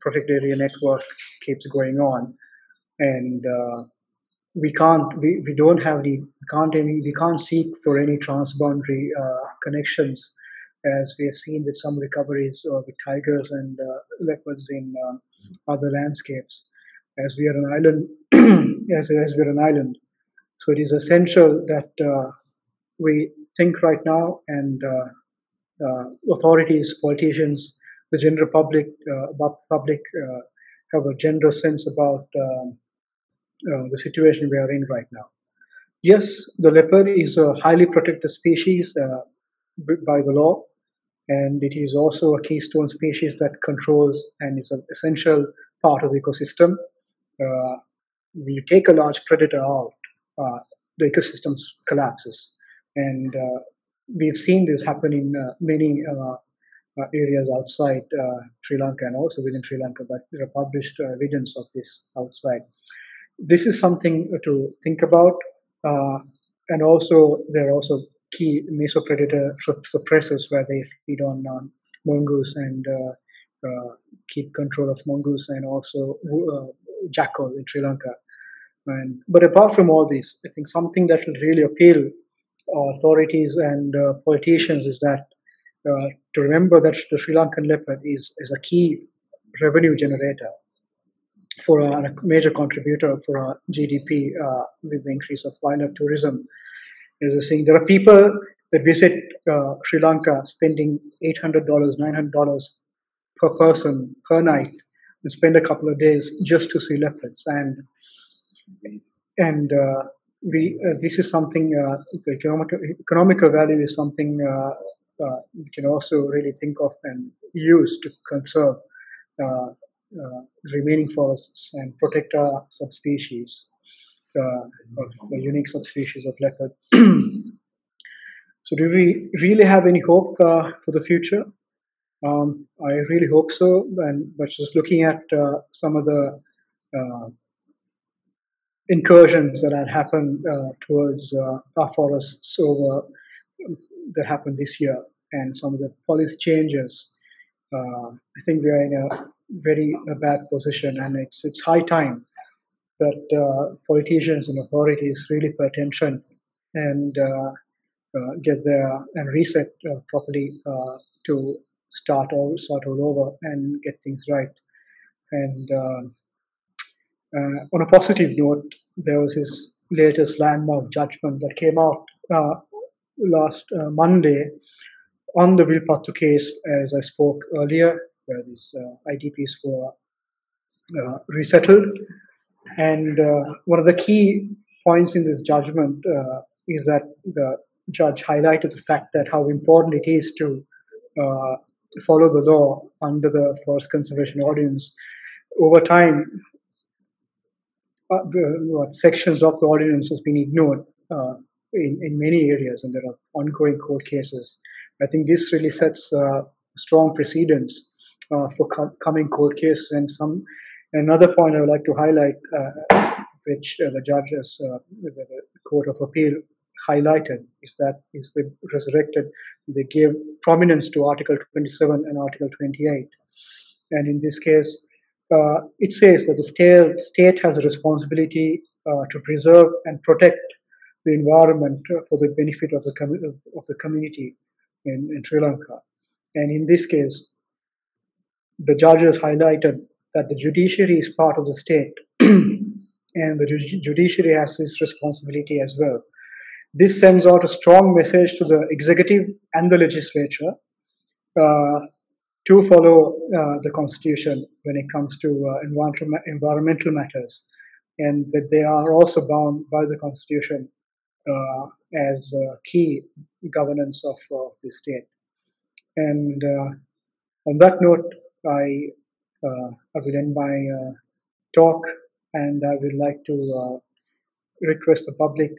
protected area network keeps going on, and uh, we can't we, we don't have any can't any, we can't seek for any transboundary uh, connections as we have seen with some recoveries uh, with tigers and uh, leopards in uh, other landscapes. As we are an island as, as we're an island. So it is essential that uh, we think right now and uh, authorities politicians the general public public have a general sense about um, uh, the situation we are in right now. Yes, the leopard is a highly protected species uh, by the law, and it is also a keystone species that controls and is an essential part of the ecosystem. Uh, when you take a large predator out, uh, the ecosystem collapses, and uh, we've seen this happen in uh, many areas outside Sri Lanka and also within Sri Lanka, but there are published evidence of this outside this is something to think about. Uh, and also, there are also key mesopredator suppressors where they feed on um, mongoose and uh, uh, keep control of mongoose and also uh, jackal in Sri Lanka. And, but apart from all this, I think something that will really appeal authorities and uh, politicians is that uh, to remember that the Sri Lankan leopard is, is a key revenue generator for a, a major contributor for our GDP uh, with the increase of wildlife tourism. Is a thing. There are people that visit uh, Sri Lanka spending $800, $900 per person per night and spend a couple of days just to see leopards. And and uh, we uh, this is something uh, the economic, economical value is something uh, uh, we can also really think of and use to conserve uh, uh, remaining forests and protect our subspecies uh, of unique subspecies of leopard. so, do we really have any hope uh, for the future? Um, I really hope so. And but just looking at some of the incursions that had happened uh, towards uh, our forests over that happened this year and some of the policy changes. Uh, I think we are in a very a bad position, and it's it's high time that politicians and authorities really pay attention and uh, get there and reset uh, properly uh, to start all start all over and get things right. And um, on a positive note, there was his latest landmark judgment that came out last Monday on the Wilpattu case, as I spoke earlier, where these uh, IDPs were uh, resettled. And uh, one of the key points in this judgment is that the judge highlighted the fact that how important it is to follow the law under the Forest Conservation Ordinance. Over time, uh, sections of the ordinance has been ignored uh, in, in many areas, and there are ongoing court cases. I think this really sets uh, strong precedents uh, for co- coming court cases. And some another point I would like to highlight, uh, which uh, the judges, the, the Court of Appeal highlighted, is that is the resurrected. They gave prominence to Article 27 and Article 28, and in this case, uh, it says that the state, state has a responsibility uh, to preserve and protect the environment for the benefit of the, com- of the community in, in Sri Lanka. And in this case, the judges highlighted that the judiciary is part of the state and the ju- judiciary has this responsibility as well. This sends out a strong message to the executive and the legislature uh, to follow uh, the constitution when it comes to uh, environmental matters, and that they are also bound by the constitution uh, as key governance of the state. And uh, on that note, I, uh, I will end my uh, talk and I would like to uh, request the public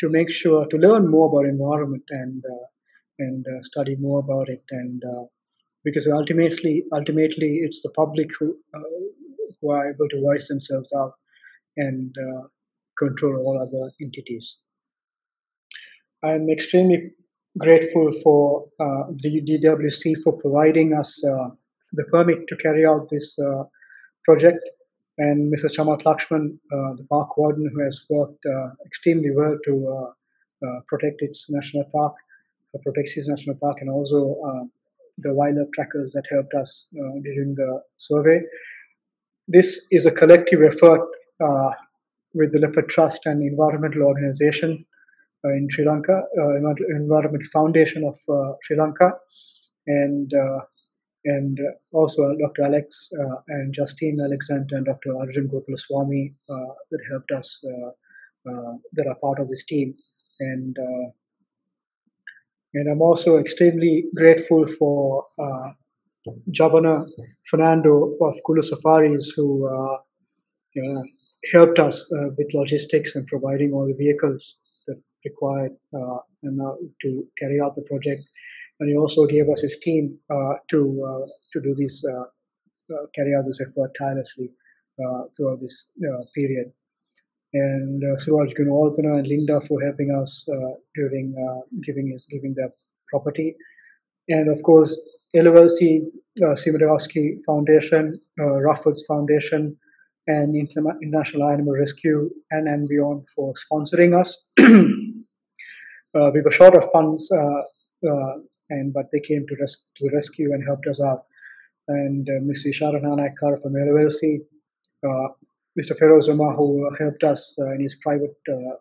to make sure to learn more about environment and and study more about it and because ultimately ultimately it's the public who who are able to voice themselves out and uh, control all other entities. I'm extremely grateful for uh, the DWC for providing us uh, the permit to carry out this uh, project. and Mr. Chamat Lakshman, uh, the park warden, who has worked uh, extremely well to uh, protect its national park, protect his national park, and also the wildlife trackers that helped us uh, during the survey. This is a collective effort uh, with the Leopard Trust and environmental organization uh, in Sri Lanka, uh, Environmental Foundation of uh, Sri Lanka, and uh, and also Dr. Alex and Justine Alexander and Dr. Arjun Gopalaswamy that helped us that are part of this team. And and I'm also extremely grateful for uh, Jabana Fernando of Kulu Safaris, who uh, uh, helped us uh, with logistics and providing all the vehicles that required uh, and, to carry out the project. And he also gave us his team to to do this carry out this effort tirelessly throughout this period. And uh, Suraj Gunawardena and Linda for helping us during giving us giving the property. And of course, LOLC, uh, Foundation, uh, Rufford Foundation, and International Animal Rescue and, and beyond for sponsoring us. uh, we were short of funds, uh, uh, and but they came to, res- to rescue and helped us out. And uh, Mr. Ishara Nanayakkara from LOLC, uh, Mr. Feroz Umar, who helped us uh, in his private uh,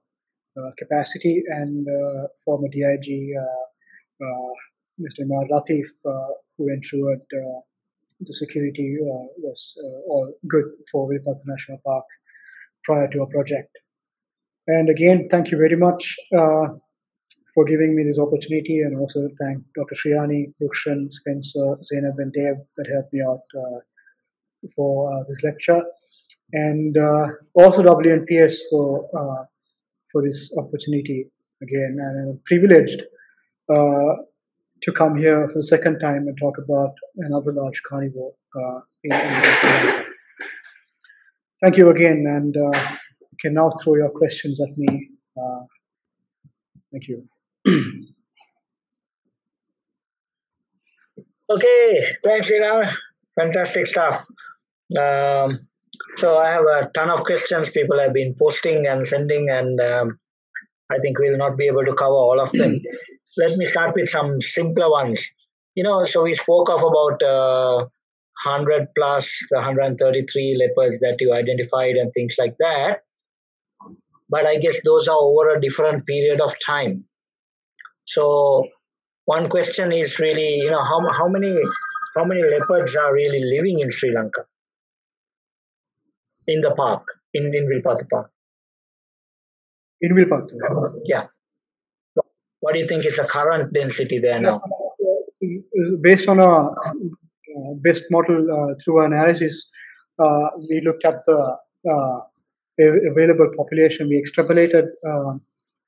uh, capacity, and uh, former DIG, Mr. Imad Latif, who ensured the security uh, was uh, all good for Wilpattu National Park prior to our project. And again, thank you very much uh, for giving me this opportunity, and also thank Dr. Shriyani, Rukshan, Spencer, Zainab, and Dave that helped me out for this lecture, and also WNPS for for this opportunity again. And I'm privileged uh, to come here for the second time and talk about another large carnivore uh, in, in Thank you again, and uh, you can now throw your questions at me. Uh, thank you. okay, thanks, Lina. Fantastic stuff. Um, so I have a ton of questions people have been posting and sending, and um, I think we'll not be able to cover all of them. Let me start with some simpler ones. You know, so we spoke of about uh, 100 plus the 133 leopards that you identified and things like that. But I guess those are over a different period of time. So one question is really, you know, how, how many how many leopards are really living in Sri Lanka? In the park, in, in Wilpattu Park in Wilpattu. Yeah. What do you think is the current density there now? Based on a uh, best model uh, through analysis, uh, we looked at the uh, available population. We extrapolated uh,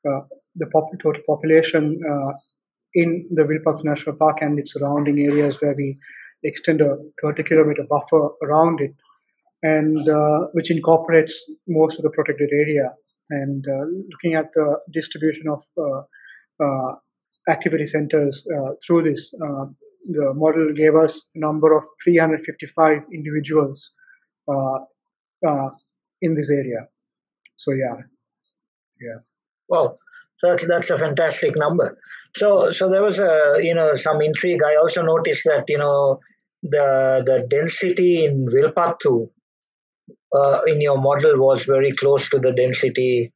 uh, the pop- total population in the Wilpattu National Park and its surrounding areas where we extend a 30 kilometer buffer around it, and which incorporates most of the protected area and uh, looking at the distribution of uh, uh, activity centers through this, the model gave us a number of 355 individuals in this area. So yeah, yeah. Well, that's that's a fantastic number. So so there was a you know some intrigue. I also noticed that you know the the density in Wilpattu uh, in your model was very close to the density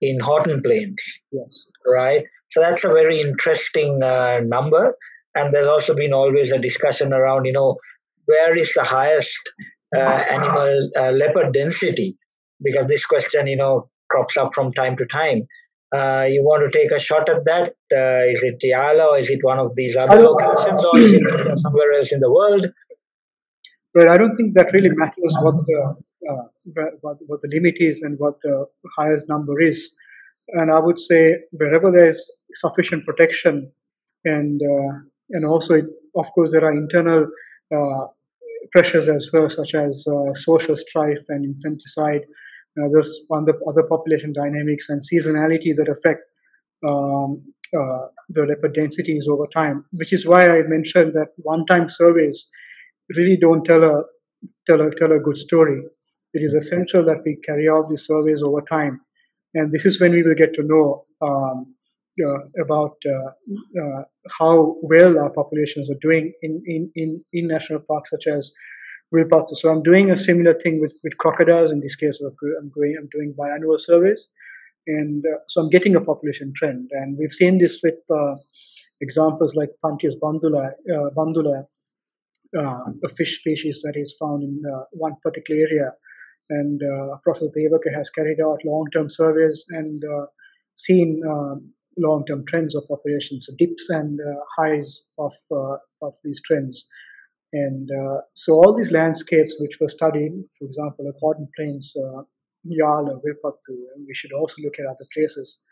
in Horton Plains. Yes. Right. So that's a very interesting uh, number. And there's also been always a discussion around, you know, where is the highest uh, animal uh, leopard density? Because this question, you know, crops up from time to time. Uh, you want to take a shot at that? Uh, is it Yala or is it one of these other locations or is it somewhere else in the world? But I don't think that really matters what the what, what the limit is and what the highest number is. And I would say wherever there is sufficient protection, and uh, and also it, of course there are internal uh, pressures as well, such as uh, social strife and infanticide, and others the other population dynamics and seasonality that affect um, uh, the leopard densities over time. Which is why I mentioned that one-time surveys really don't tell a tell a tell a good story it is essential that we carry out these surveys over time. And this is when we will get to know um, uh, about uh, uh, how well our populations are doing in, in, in, in national parks such as Wilpattu. So I'm doing a similar thing with, with crocodiles in this case. I'm, going, I'm doing biannual surveys. And uh, so I'm getting a population trend. And we've seen this with uh, examples like Puntius bandula, uh, bandula a fish species that is found in one particular area. And Professor Devaka has carried out long-term surveys and seen um, long-term trends of populations, dips and uh, highs of uh, of these trends. And uh, so all these landscapes which were studied, for example, the Horton Plains, uh, Yala, Wilpattu, and we should also look at other places.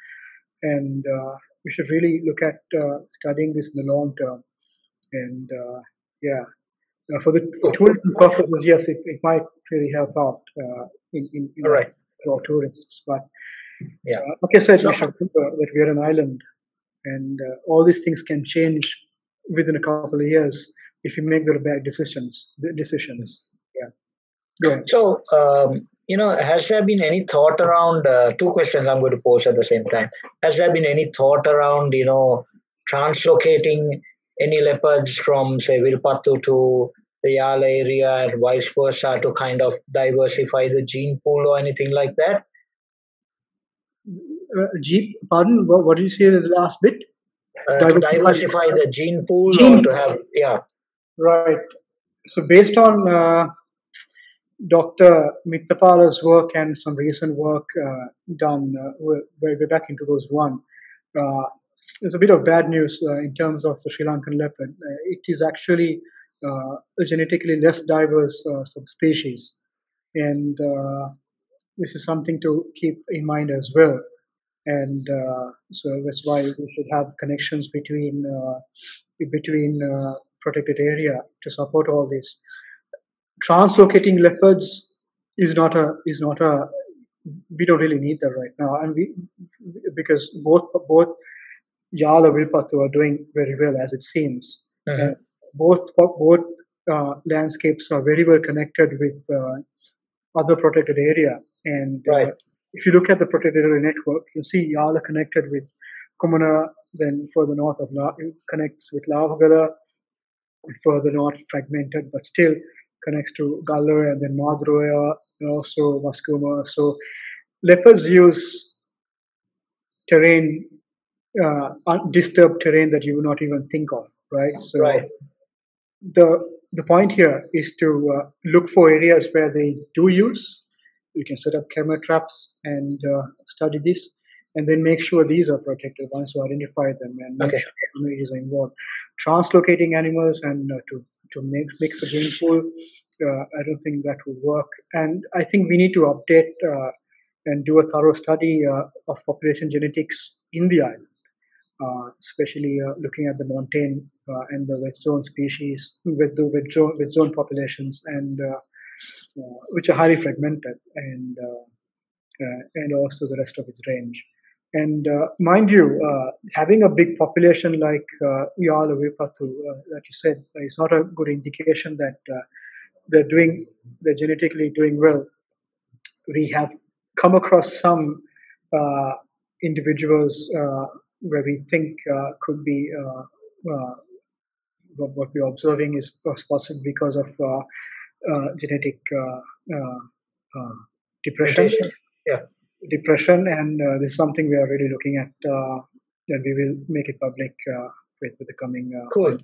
And uh, we should really look at uh, studying this in the long term. And yeah, for the for tourism purposes, yes, it, it might really help out in, in, in all right. for tourists. But yeah. Uh, like I said, we should remember that we are an island, and uh, all these things can change within a couple of years if you make the bad decisions. Decisions. Yeah. Yeah. So, um, you know, has there been any thought around? Uh, two questions I'm going to pose at the same time. Has there been any thought around, you know, translocating any leopards from, say, Wilpattu to the Yala area and vice versa to kind of diversify the gene pool or anything like that? uh, Jeep, pardon, what, what, did you say the last bit? Uh, diversify, to diversify the gene pool gene. or to have, yeah. Right. So based on uh, Dr. Miththapala's work and some recent work uh, done uh, way, back in 2001, uh, there's a bit of bad news uh, in terms of the Sri Lankan leopard. it is actually a genetically less diverse subspecies. And this is something to keep in mind as well and uh, so that's why we should have connections between uh, between uh, protected area to support all this. Translocating leopards is not a is not a we don't really need that right now, and we because both both Yala and Wilpattu are doing very well as it seems. Mm-hmm. Both both uh, landscapes are very well connected with uh, other protected area, and uh, right if you look at the protected area network, you'll see Yala connected with Kumana, then further north of La, connects with Lahugala, further north fragmented, but still connects to Gal Oya and then Maduru Oya and also Wasgamuwa. So leopards use terrain, uh, undisturbed terrain that you would not even think of, right? So right. the the point here is to uh, look for areas where they do use you can set up camera traps and uh, study this and then make sure these are protected once you identify them and make okay. sure communities are involved. Translocating animals and uh, to to make mix a gene pool, uh, I don't think that will work. And I think we need to update uh, and do a thorough study uh, of population genetics in the island, especially looking at the montane and the wet zone species, with the wet zone, wet zone populations and uh, which are highly fragmented and uh, uh, and also the rest of its range. And mind you, having a big population like uh, Yala Wilpattu, like you said, is not a good indication that they're doing, they're genetically doing well. We have come across some uh, individuals uh, where we think uh, could be uh, uh, what we're observing is possible because of uh, uh genetic uh, uh, depression. Yeah. Depression, and this is something we are really looking at, and we will make it public with, with the coming. cool.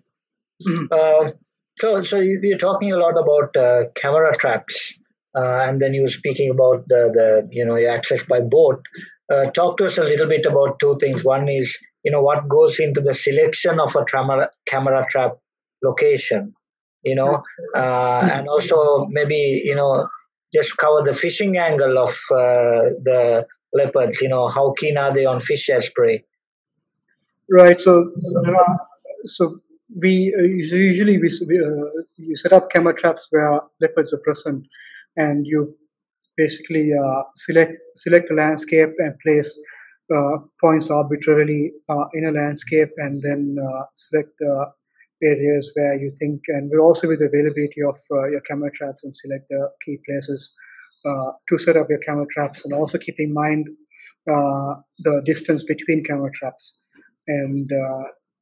So, so you're talking a lot about camera traps. Uh, and then you were speaking about the, the you know your access by boat. Uh, talk to us a little bit about two things. One is you know what goes into the selection of a camera camera trap location, you know, uh, and also maybe, you know, just cover the fishing angle of uh, the leopards, you know, how keen are they on fish as prey? Right. So, so we uh, usually we, uh, you set up camera traps where leopards are present, and you basically uh, select select a landscape and place uh, points arbitrarily uh, in a landscape, and then uh, select the areas where you think, and we're also with the availability of uh, your camera traps and select the key places uh, to set up your camera traps and also keep in mind the distance between camera traps. And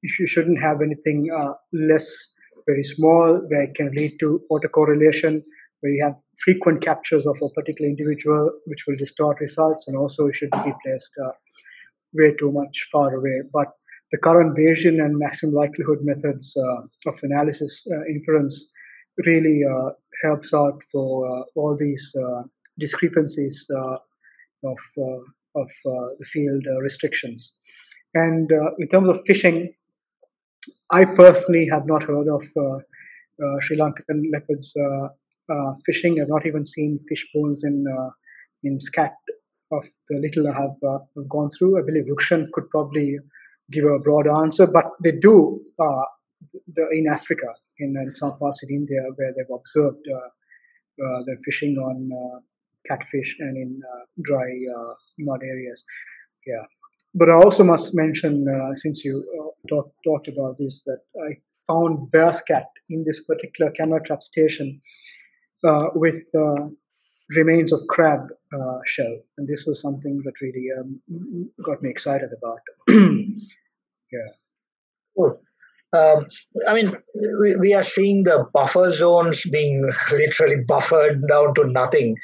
you shouldn't have anything less very small where it can lead to autocorrelation, where you have frequent captures of a particular individual, which will distort results, and also it shouldn't be placed uh, way too much far away. But the current Bayesian and maximum likelihood methods uh, of analysis inference really uh, helps out for uh, all these uh, discrepancies of of the field restrictions. And in terms of fishing, I personally have not heard of Sri Lankan leopards fishing. I've not even seen fish bones in in scat of the little I have uh, gone through. I believe Rukshan could probably give a broad answer, but they do uh, the, in Africa in, in some parts of India where they've observed uh, uh, the fishing on uh, catfish and in dry mud areas. Yeah. But I also must mention, since you talk, talked about this, that I found bear scat in this particular camera trap station with remains of crab uh, shell, and this was something that really um, got me excited about. yeah. Cool. Um, I mean, we, we are seeing the buffer zones being literally buffered down to nothing.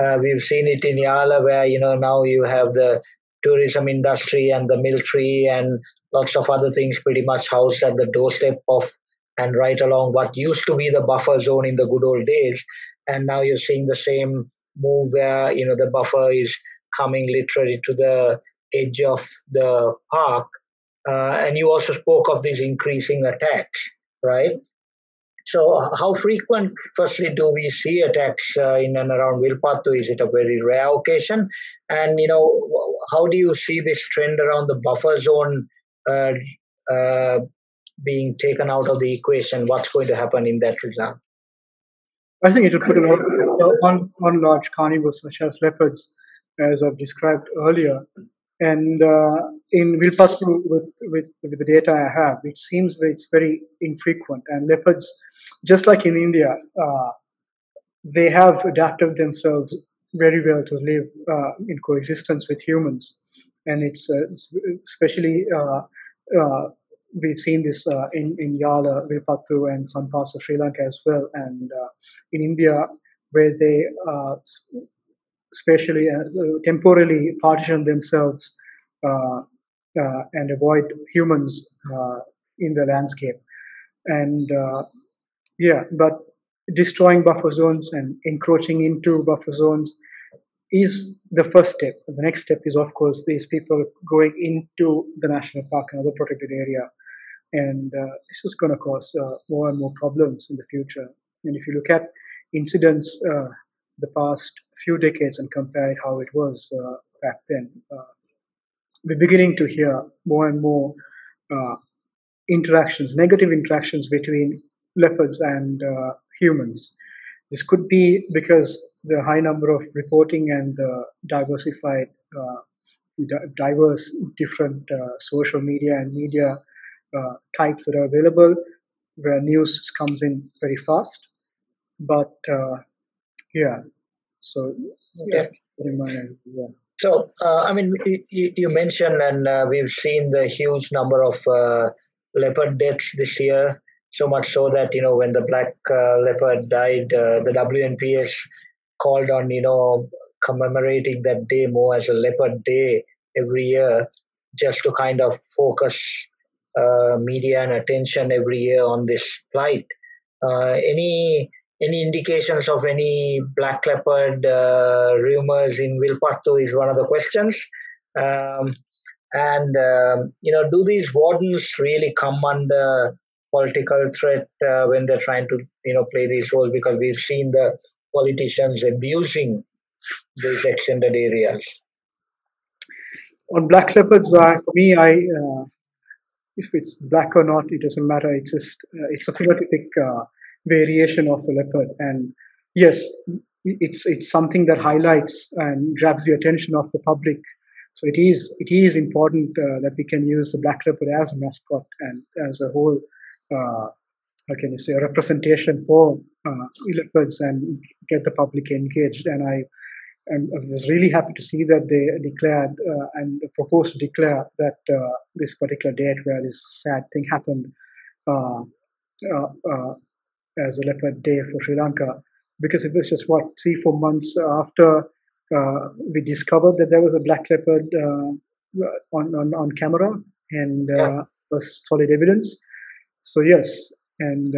Uh, we've seen it in Yala, where you know now you have the tourism industry and the military and lots of other things pretty much housed at the doorstep of and right along what used to be the buffer zone in the good old days. And now you're seeing the same move where you know the buffer is coming literally to the edge of the park uh, and you also spoke of these increasing attacks, right? So, how frequent, firstly, do we see attacks uh, in and around Wilpattu? Is it a very rare occasion? And, you know, how do you see this trend around the buffer zone uh, uh, being taken out of the equation? What's going to happen in that result? I think it will put a lot on, on large carnivores such as leopards, as I've described earlier, and uh, in Wilpattu, with, with, with the data I have, it seems it's very infrequent. And leopards, just like in India, uh, they have adapted themselves very well to live uh, in coexistence with humans. And it's uh, especially, uh, uh, we've seen this in, in Yala, Wilpattu, and some parts of Sri Lanka as well. And in India, where they spatially, uh, temporally partition themselves uh, uh, and avoid humans in the landscape. And yeah, but destroying buffer zones and encroaching into buffer zones is the first step. The next step is, of course, these people going into the national park and other protected area. And uh, this is going to cause uh, more and more problems in the future. And if you look at incidents uh, the past few decades and compare it how it was uh, back then. Uh, we're beginning to hear more and more uh, interactions, negative interactions between leopards and uh, humans. This could be because the high number of reporting and the diversified, uh, diverse, different social media and media types that are available, where news comes in very fast. But yeah, so yeah. yeah. So, uh, I mean, you, you mentioned, and uh, we've seen the huge number of uh, leopard deaths this year. So much so that you know, when the black uh, leopard died, uh, the WNPS called on you know commemorating that day more as a leopard day every year, just to kind of focus uh, media and attention every year on this plight. any any indications of any black leopard uh, rumors in Wilpattu is one of the questions. Um, and um, you know, do these wardens really come under political threat uh, when they're trying to you know play these roles? Because we've seen the politicians abusing these extended areas. On black leopards, uh, for me, I uh, if it's black or not, it doesn't matter. It's just uh, it's a phenotypic uh, variation of a leopard. And yes, it's it's something that highlights and grabs the attention of the public. So it is it is important uh, that we can use the black leopard as a mascot and as a whole, uh, how can you say, a representation for uh, leopards and get the public engaged. And I and I was really happy to see that they declared uh, and proposed to declare that uh, this particular date where this sad thing happened uh, uh, uh, as a leopard day for Sri Lanka, because it was just what three four months after we discovered that there was a black leopard on, on on camera and yeah. was solid evidence. So yes, and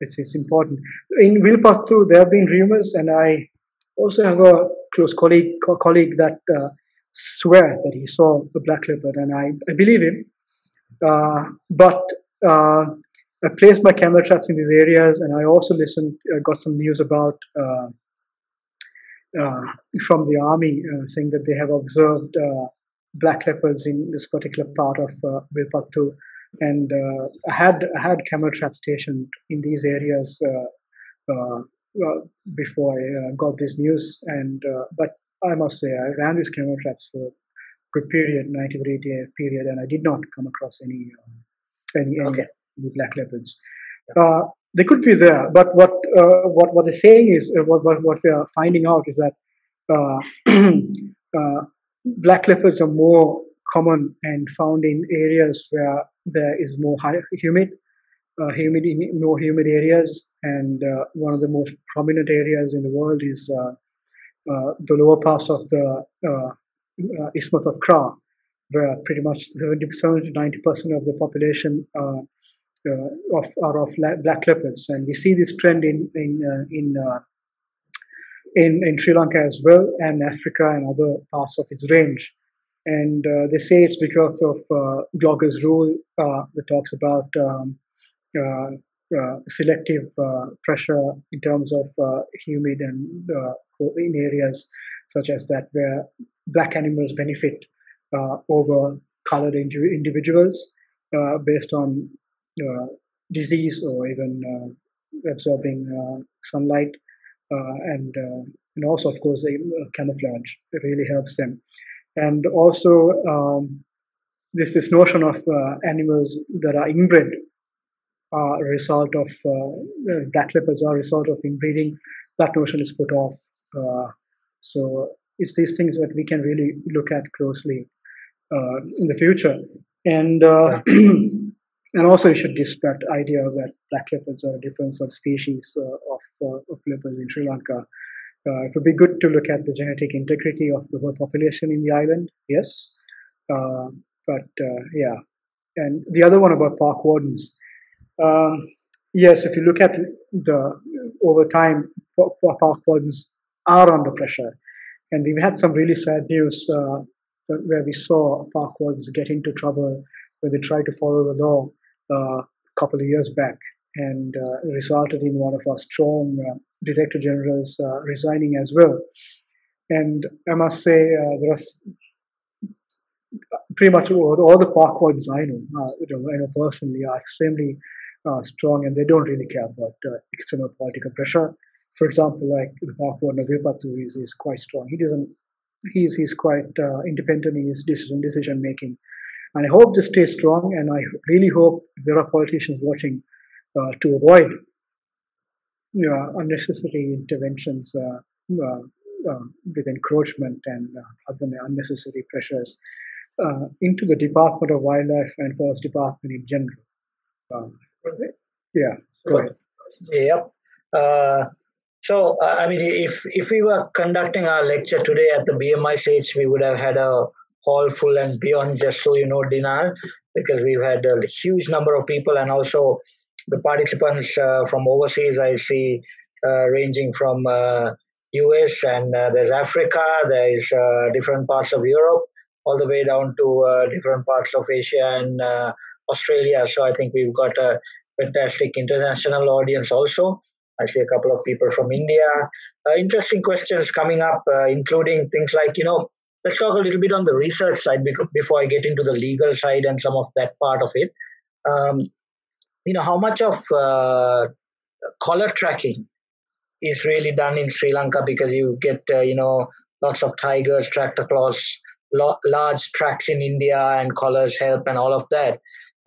it's it's important. In Wilpattu, there have been rumors, and I also have a close colleague co- colleague that uh, swears that he saw the black leopard, and I, I believe him. Uh, but uh, I placed my camera traps in these areas, and I also listened. I got some news about uh, uh, from the army uh, saying that they have observed black leopards in this particular part of uh, Wilpattu. And I had I had camera traps stationed in these areas well, before I uh, got this news. And uh, but I must say, I ran these camera traps for a good period, 93 day period, and I did not come across any uh, any, okay. any black leopards. Uh, they could be there, but what uh, what what they're saying is uh, what, what what we are finding out is that black leopards are more common and found in areas where there is more high, humid uh, humid more humid areas, and uh, one of the most prominent areas in the world is uh, uh the lower parts of the uh, Isthmus of Kra, where pretty much 70 to 90 percent of the population of, are of black leopards, and we see this trend in in in, in in Sri Lanka as well, and Africa and other parts of its range. And uh, they say it's because of uh, rule uh, that talks about um, Uh, uh, selective uh, pressure in terms of uh, humid and in areas such as that where black animals benefit over colored individuals based on disease or even absorbing sunlight and and also of course camouflage. It really helps them. And also um, this this notion of uh, animals that are inbred are a result of uh, black leopards are a result of inbreeding. That notion is put off. Uh, so it's these things that we can really look at closely uh, in the future. And uh, and also you should dispel that idea that black leopards are a different subspecies uh, of, uh, of leopards in Sri Lanka. Uh, it would be good to look at the genetic integrity of the whole population in the island, yes. but yeah, and the other one about park wardens. Um, yes, if you look at the over time, park wardens are under pressure, and we've had some really sad news uh, where we saw park wardens get into trouble when they tried to follow the law uh, a couple of years back, and uh, resulted in one of our strong uh, director generals uh, resigning as well. And I must say, uh, there are pretty much all, the park wardens I know, you know, I know personally, are extremely uh, strong and they don't really care about uh, external political pressure. For example, like the Parkwarden Wilpattu is, is quite strong. He doesn't, he's, he's quite uh, independent in his decision, decision making. And I hope this stays strong and I really hope there are politicians watching uh, to avoid unnecessary interventions uh, uh, with encroachment and other unnecessary pressures into the Department of Wildlife and Forest Department in general. Um, yeah, go ahead. Yep. Uh, so, uh, I mean, if if we were conducting our lecture today at the BMICH, we would have had a hall full and beyond, just so you know, Dinal, because we've had a huge number of people and also the participants uh, from overseas. I see uh, ranging from US uh, and uh, there's Africa, there's different parts of Europe, all the way down to different parts of Asia and Australia. So I think we've got a fantastic international audience also. I see a couple of people from India. Uh, interesting questions coming up, uh, including things like, you know, let's talk a little bit on the research side before I get into the legal side and some of that part of it. Um, you know, how much of uh, collar tracking is really done in Sri Lanka because you get, uh, you know, lots of tigers tracked across lo- large tracks in India and collars help and all of that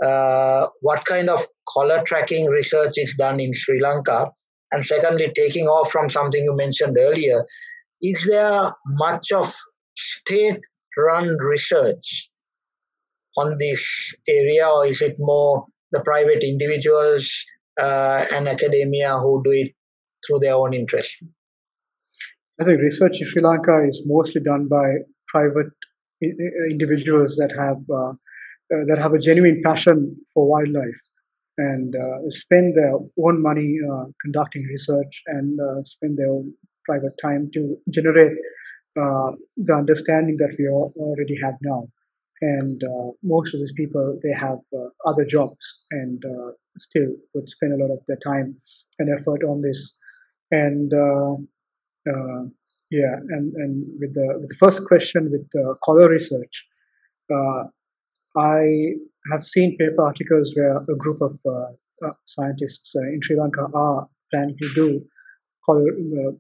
uh, what kind of collar tracking research is done in Sri Lanka? And secondly, taking off from something you mentioned earlier, is there much of state run research on this area, or is it more the private individuals uh, and academia who do it through their own interest? I think research in Sri Lanka is mostly done by private individuals that have uh, that have a genuine passion for wildlife and uh, spend their own money uh, conducting research and uh, spend their own private time to generate uh, the understanding that we already have now. And most of these people, they have other jobs and still would spend a lot of their time and effort on this. And yeah, and, and with the with the first question with the color research, uh, I have seen paper articles where a group of uh, uh, scientists uh, in Sri Lanka are planning to do uh,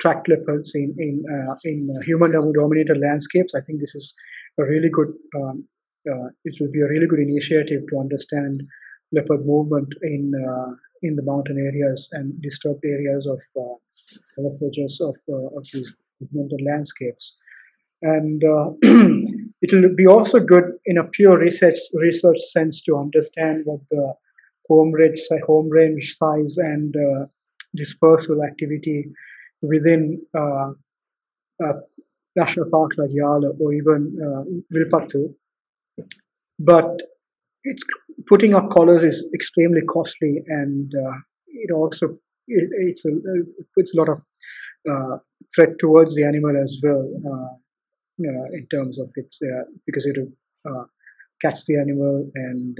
track leopards in in in human dominated landscapes. I think this is a really good. Um, it will be a really good initiative to understand leopard movement in in the mountain areas and disturbed areas of uh, edges of, uh, of these landscapes. And uh, it will be also good in a pure research research sense to understand what the home range, home range size and uh, dispersal activity within uh, national parks like Yala or even uh, Vilpattu. But it's putting up collars is extremely costly, and uh, it also it, it's a, it puts a lot of uh, threat towards the animal as well uh, uh in terms of its uh, because it will uh, catch the animal and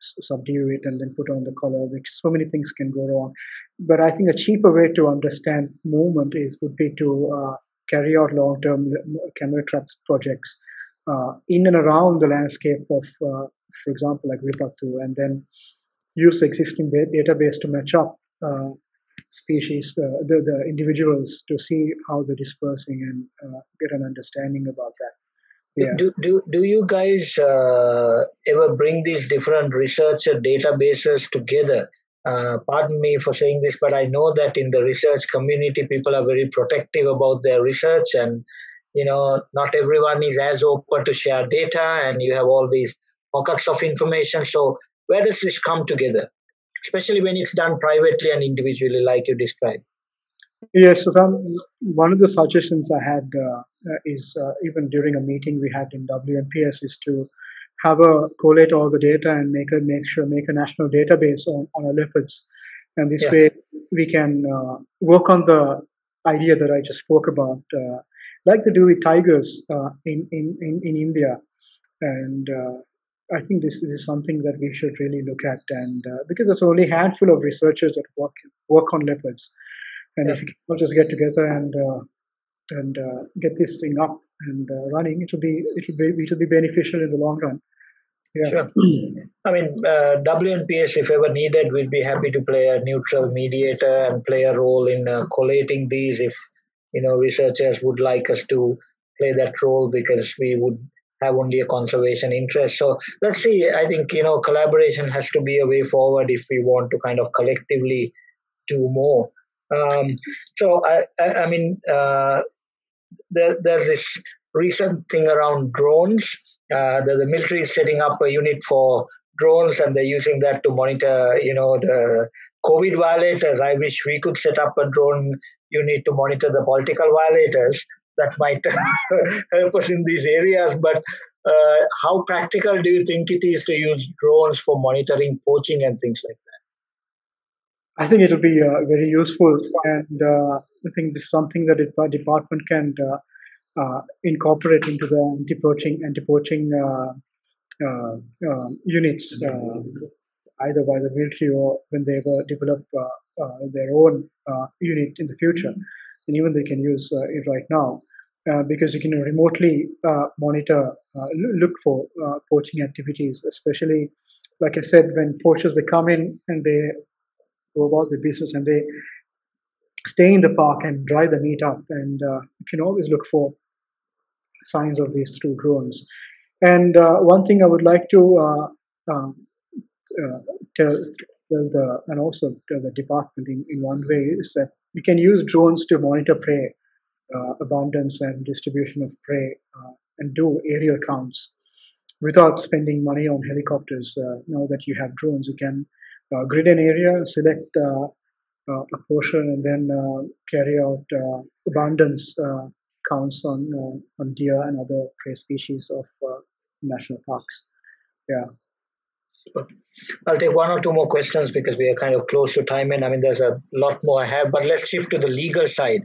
subdue it and then put on the collar. Which so many things can go wrong. But I think a cheaper way to understand movement is would be to carry out long-term camera traps projects uh, in and around the landscape of uh, for example, like Vilpattu, and then use the existing database to match up uh, species, uh, the, the individuals to see how they're dispersing and uh, get an understanding about that. Yeah. Do, do, do you guys uh, ever bring these different researcher databases together? Uh, pardon me for saying this, but I know that in the research community, people are very protective about their research, and you know, not everyone is as open to share data, and you have all these pockets of information. So where does this come together, especially when it's done privately and individually, like you described? Yes, so some, one of the suggestions I had uh, uh is uh, even during a meeting we had in WNPS is to have a collate all the data and make a make sure make a national database on on our leopards, and this yeah. way we can uh, work on the idea that I just spoke about, uh, like they do with tigers uh, in, in in in India, and I think this, this is something that we should really look at, and uh, because there's only a handful of researchers that work work on leopards, and yeah. if we can just get together and uh, and uh, get this thing up and uh, running, it will be it will be it will be beneficial in the long run. Yeah. Sure. I mean, uh, WNPS, if ever needed, we'd be happy to play a neutral mediator and play a role in uh, collating these. If you know researchers would like us to play that role, because we would have only a conservation interest. So let's see. I think you know collaboration has to be a way forward if we want to kind of collectively do more. Um, so I, I, I mean, uh, there, there's this recent thing around drones. Uh, the, the military is setting up a unit for drones, and they're using that to monitor, you know, the COVID violators. I wish we could set up a drone unit to monitor the political violators that might help us in these areas. But uh, how practical do you think it is to use drones for monitoring poaching and things like that? I think it will be uh, very useful, and uh, I think this is something that the department can uh, uh, incorporate into the anti-poaching anti-poaching uh, um, units, either by the military or when they develop their own unit in the future and even they can use uh, it right now uh, because you can remotely uh, monitor, look for poaching activities, especially like I said, when poachers they come in and they go about their business and they stay in the park and dry the meat up, and uh, you can always look for signs of these through drones. And uh, one thing I would like to uh, um, tell, tell, the and also tell the department in, in one way is that we can use drones to monitor prey uh, abundance and distribution of prey uh, and do aerial counts without spending money on helicopters. Uh, now that you have drones, you can uh, grid an area, select uh, a portion, and then carry out abundance counts on on deer and other prey species of national parks. Yeah. I'll take one or two more questions because we are kind of close to time and I mean there's a lot more I have but let's shift to the legal side.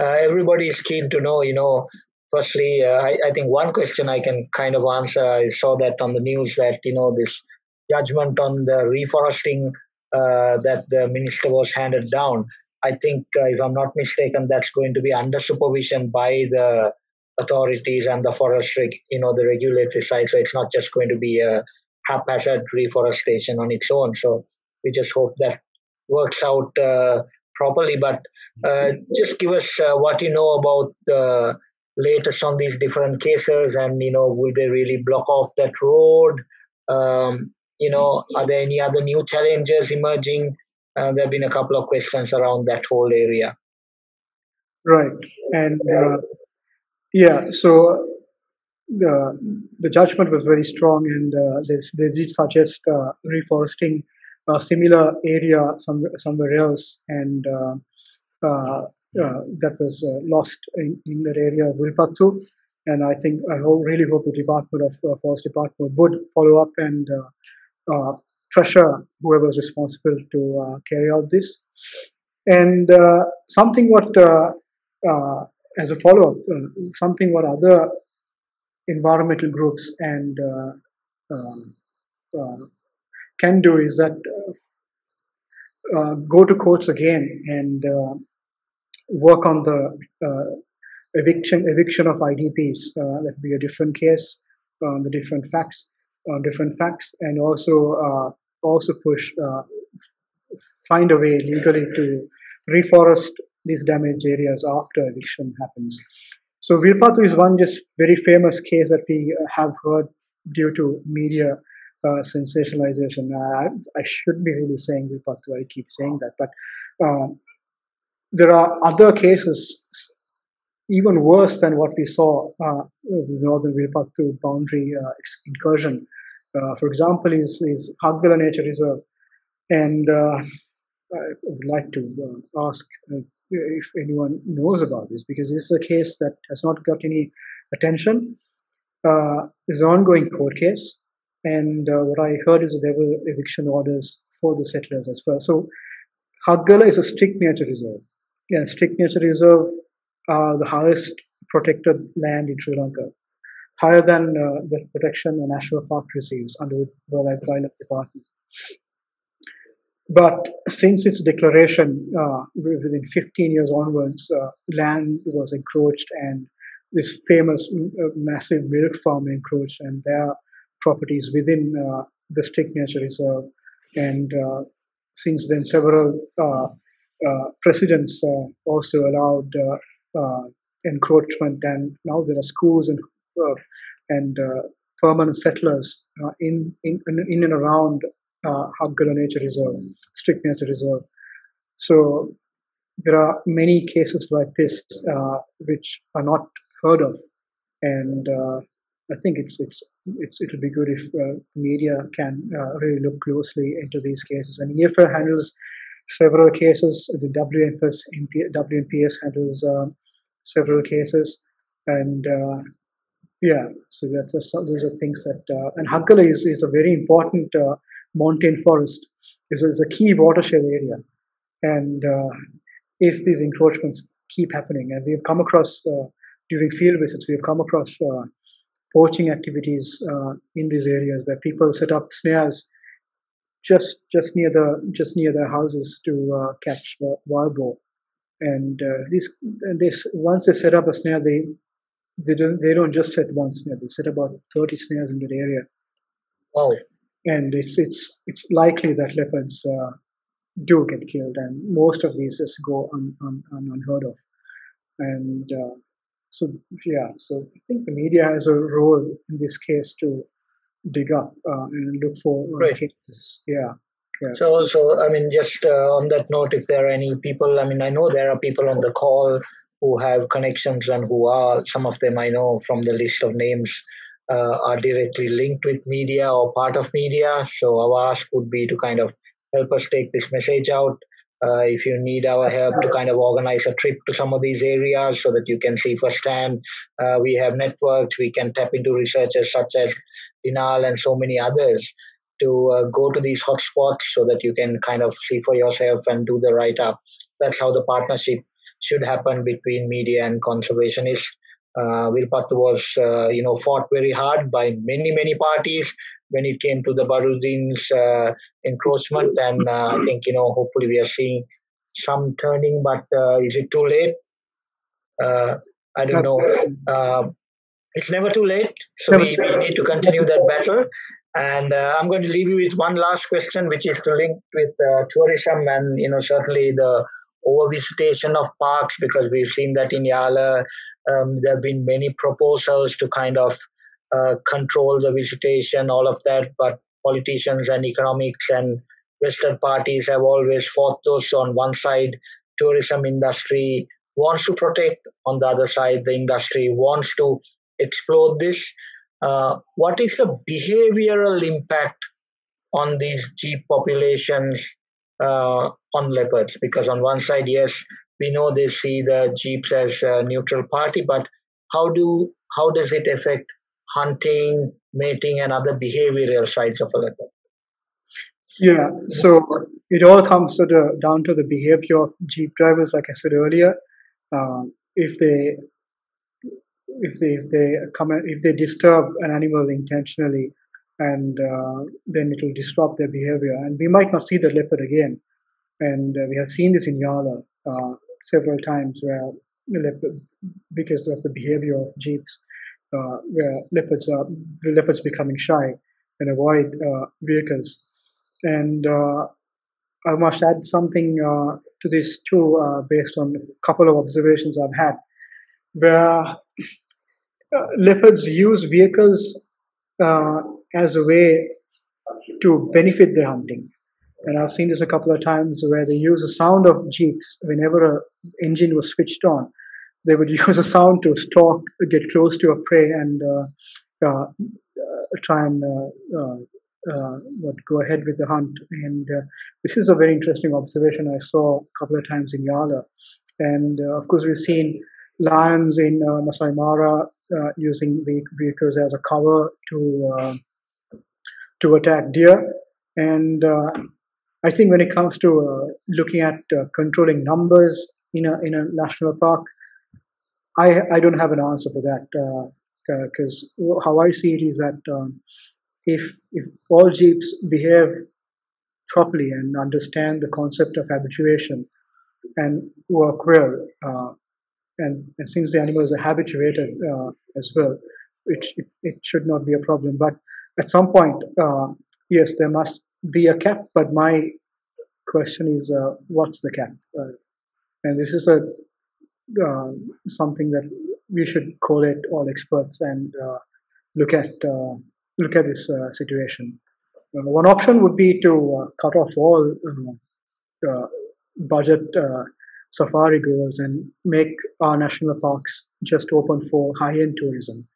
Uh, everybody is keen to know, you know, firstly, uh, I, I think one question I can kind of answer. I saw that on the news that you know this judgment on the reforesting uh, that the minister was handed down. I think, uh, if I'm not mistaken, that's going to be under supervision by the authorities and the forestry, you know, the regulatory side. So it's not just going to be a haphazard reforestation on its own. So we just hope that works out uh, properly. But uh, just give us uh, what you know about the latest on these different cases and you know will they really block off that road um, you know are there any other new challenges emerging uh, there have been a couple of questions around that whole area right and uh, yeah so the the judgment was very strong and uh, they, they did suggest uh, reforesting a similar area some, somewhere else and uh, uh, uh, that was uh, lost in, in that area of Wilpattu. And I think I hope, really hope the Department of uh, Forest Department would follow up and pressure whoever is responsible to carry out this. And something what as a follow-up, something what other environmental groups and uh, um, uh, can do is that uh, go to courts again and work on the uh, eviction eviction of IDPs. Uh, that would be a different case on the different facts, different facts, and also uh, also push find a way legally to reforest these damaged areas after eviction happens. So Vilpattu is one just very famous case that we have heard due to media uh, sensationalization. I, I should be really saying Vilpattu, I keep saying that, but uh, there are other cases even worse than what we saw uh, the northern Vilpattu boundary uh, incursion. Uh, for example, is, is Hakgala Nature Reserve. And uh, I would like to uh, ask uh, if anyone knows about this, because this is a case that has not got any attention. Uh, it's an ongoing court case. And what I heard is that there were eviction orders for the settlers as well. So Hakgala is a strict nature reserve yeah, strict nature reserve are the highest protected land in Sri Lanka, higher than uh, the protection a national park receives under the Wildlife Department. But since its declaration, uh, within 15 years onwards, uh, land was encroached and this famous uh, massive milk farm encroached and their properties within uh, the strict nature reserve. And uh, since then, several uh, presidents also allowed encroachment, and now there are schools and and permanent settlers in, in in and around uh, Nature Reserve, Strict Nature Reserve. So there are many cases like this uh, which are not heard of, and uh, I think it's it's, it's it would be good if uh, the media can really look closely into these cases. And EFL handles several cases. The WNPS, WNPS handles um, several cases, and uh, yeah, so that's a, those are things that uh, and Hakgala is, is a very important uh, montane forest. is is a key watershed area, and uh, if these encroachments keep happening, and we've come across uh, during field visits, we've come across uh, poaching activities in these areas where people set up snares just just near the just near their houses to uh, catch the wild boar. And uh, these this once they set up a snare, they they don't they don't just set one snare. They set about thirty snares in that area. Wow! And it's it's it's likely that leopards uh, do get killed, and most of these just go un, un, un unheard of. And uh, so yeah, so I think the media has a role in this case to dig up uh, and look for right. cases. Yeah. Yeah. So, so I mean, just uh, on that note, if there are any people, I mean, I know there are people on the call who have connections and who are, some of them I know from the list of names, uh, are directly linked with media or part of media. So our ask would be to kind of help us take this message out. Uh, if you need our help to kind of organize a trip to some of these areas so that you can see firsthand, uh, we have networks, we can tap into researchers such as Dinal and so many others to uh, go to these hotspots so that you can kind of see for yourself and do the write up. That's how the partnership should happen between media and conservationists. Uh, was, uh, you know, fought very hard by many, many parties when it came to the Bathiudeen's uh, encroachment. And uh, I think, you know, hopefully we are seeing some turning, but uh, is it too late? Uh, I don't know. it's never too late. So we, we need to continue that battle. And I'm going to leave you with one last question, which is to link with tourism and you know certainly the overvisitation of parks because we've seen that in Yala. Um, there have been many proposals to kind of uh, control the visitation, all of that, but politicians and economics and Western parties have always fought those. On one side, tourism industry wants to protect. On the other side, the industry wants to explore this. Uh, what is the behavioral impact on these jeep populations uh, on leopards? Because on one side, yes, we know they see the jeeps as a neutral party, but how do how does it affect hunting, mating, and other behavioral sides of a leopard? Yeah, so it all comes to the down to the behavior of jeep drivers. Like I said earlier, uh, if they if they if they come if they disturb an animal intentionally and uh, then it will disrupt their behavior and we might not see the leopard again and uh, we have seen this in Yala uh, several times where because of the behavior of jeeps uh, where leopards are leopards becoming shy and avoid uh, vehicles and uh, I must add something to this too based on a couple of observations I've had where uh, leopards use vehicles uh, as a way to benefit their hunting. And I've seen this a couple of times where they use the sound of jeeps whenever a engine was switched on. They would use a sound to stalk, get close to a prey, and uh, uh, try and uh, uh, what go ahead with the hunt. And this is a very interesting observation I saw a couple of times in Yala. And of course, we've seen lions in uh, Masai Mara uh, using vehicles as a cover to uh, to attack deer. And uh, I think when it comes to uh, looking at uh, controlling numbers in a in a national park, I I don't have an answer for that because how I see it is that um, if if all jeeps behave properly and understand the concept of habituation and work well, uh, and, and since the animals are habituated uh, as well, it, it, it, should not be a problem. But at some point, uh, yes, there must be a cap. But my question is, uh, what's the cap? Uh, and this is a uh, something that we should call it all experts and uh, look at look at this situation. one option would be to cut off all budget safari goers and make our national parks just open for high-end tourism.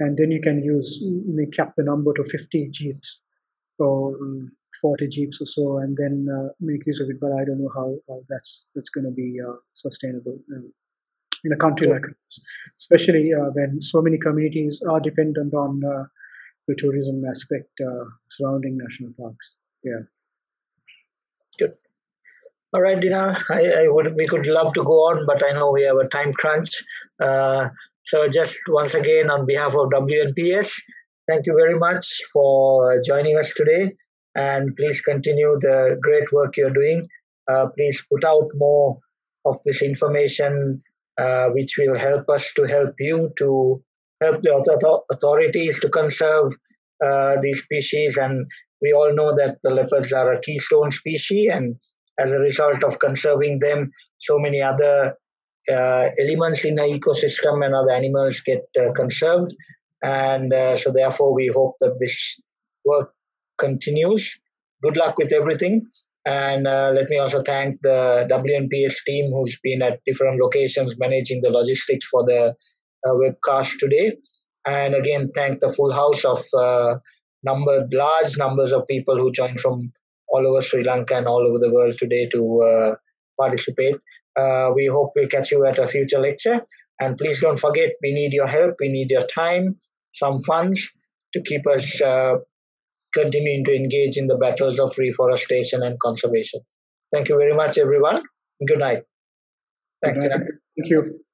And then you can use, we cap the number to 50 jeeps or um, 40 jeeps or so, and then uh, make use of it. But I don't know how, that's that's going to be uh, sustainable um, in a country like this, especially uh, when so many communities are dependent on uh, the tourism aspect uh, surrounding national parks. Yeah. Good. All right, Dina. I, I, would we could love to go on, but I know we have a time crunch. Uh, so just once again, on behalf of WNPS, thank you very much for joining us today, and please continue the great work you're doing. Uh, please put out more of this information, uh, which will help us to help you to help the authorities to conserve uh, these species. And we all know that the leopards are a keystone species, and as a result of conserving them, so many other uh, elements in the ecosystem and other animals get uh, conserved. And uh, so, therefore, we hope that this work continues. Good luck with everything. And uh, let me also thank the WNPS team who's been at different locations managing the logistics for the uh, webcast today. And again, thank the full house of uh, number, large numbers of people who joined from all over Sri Lanka and all over the world today to uh, participate. Uh, we hope we catch you at a future lecture. And please don't forget, we need your help, we need your time, some funds to keep us uh, continuing to engage in the battles of reforestation and conservation. Thank you very much, everyone. Good night. Thank, Good night. you. Thank you.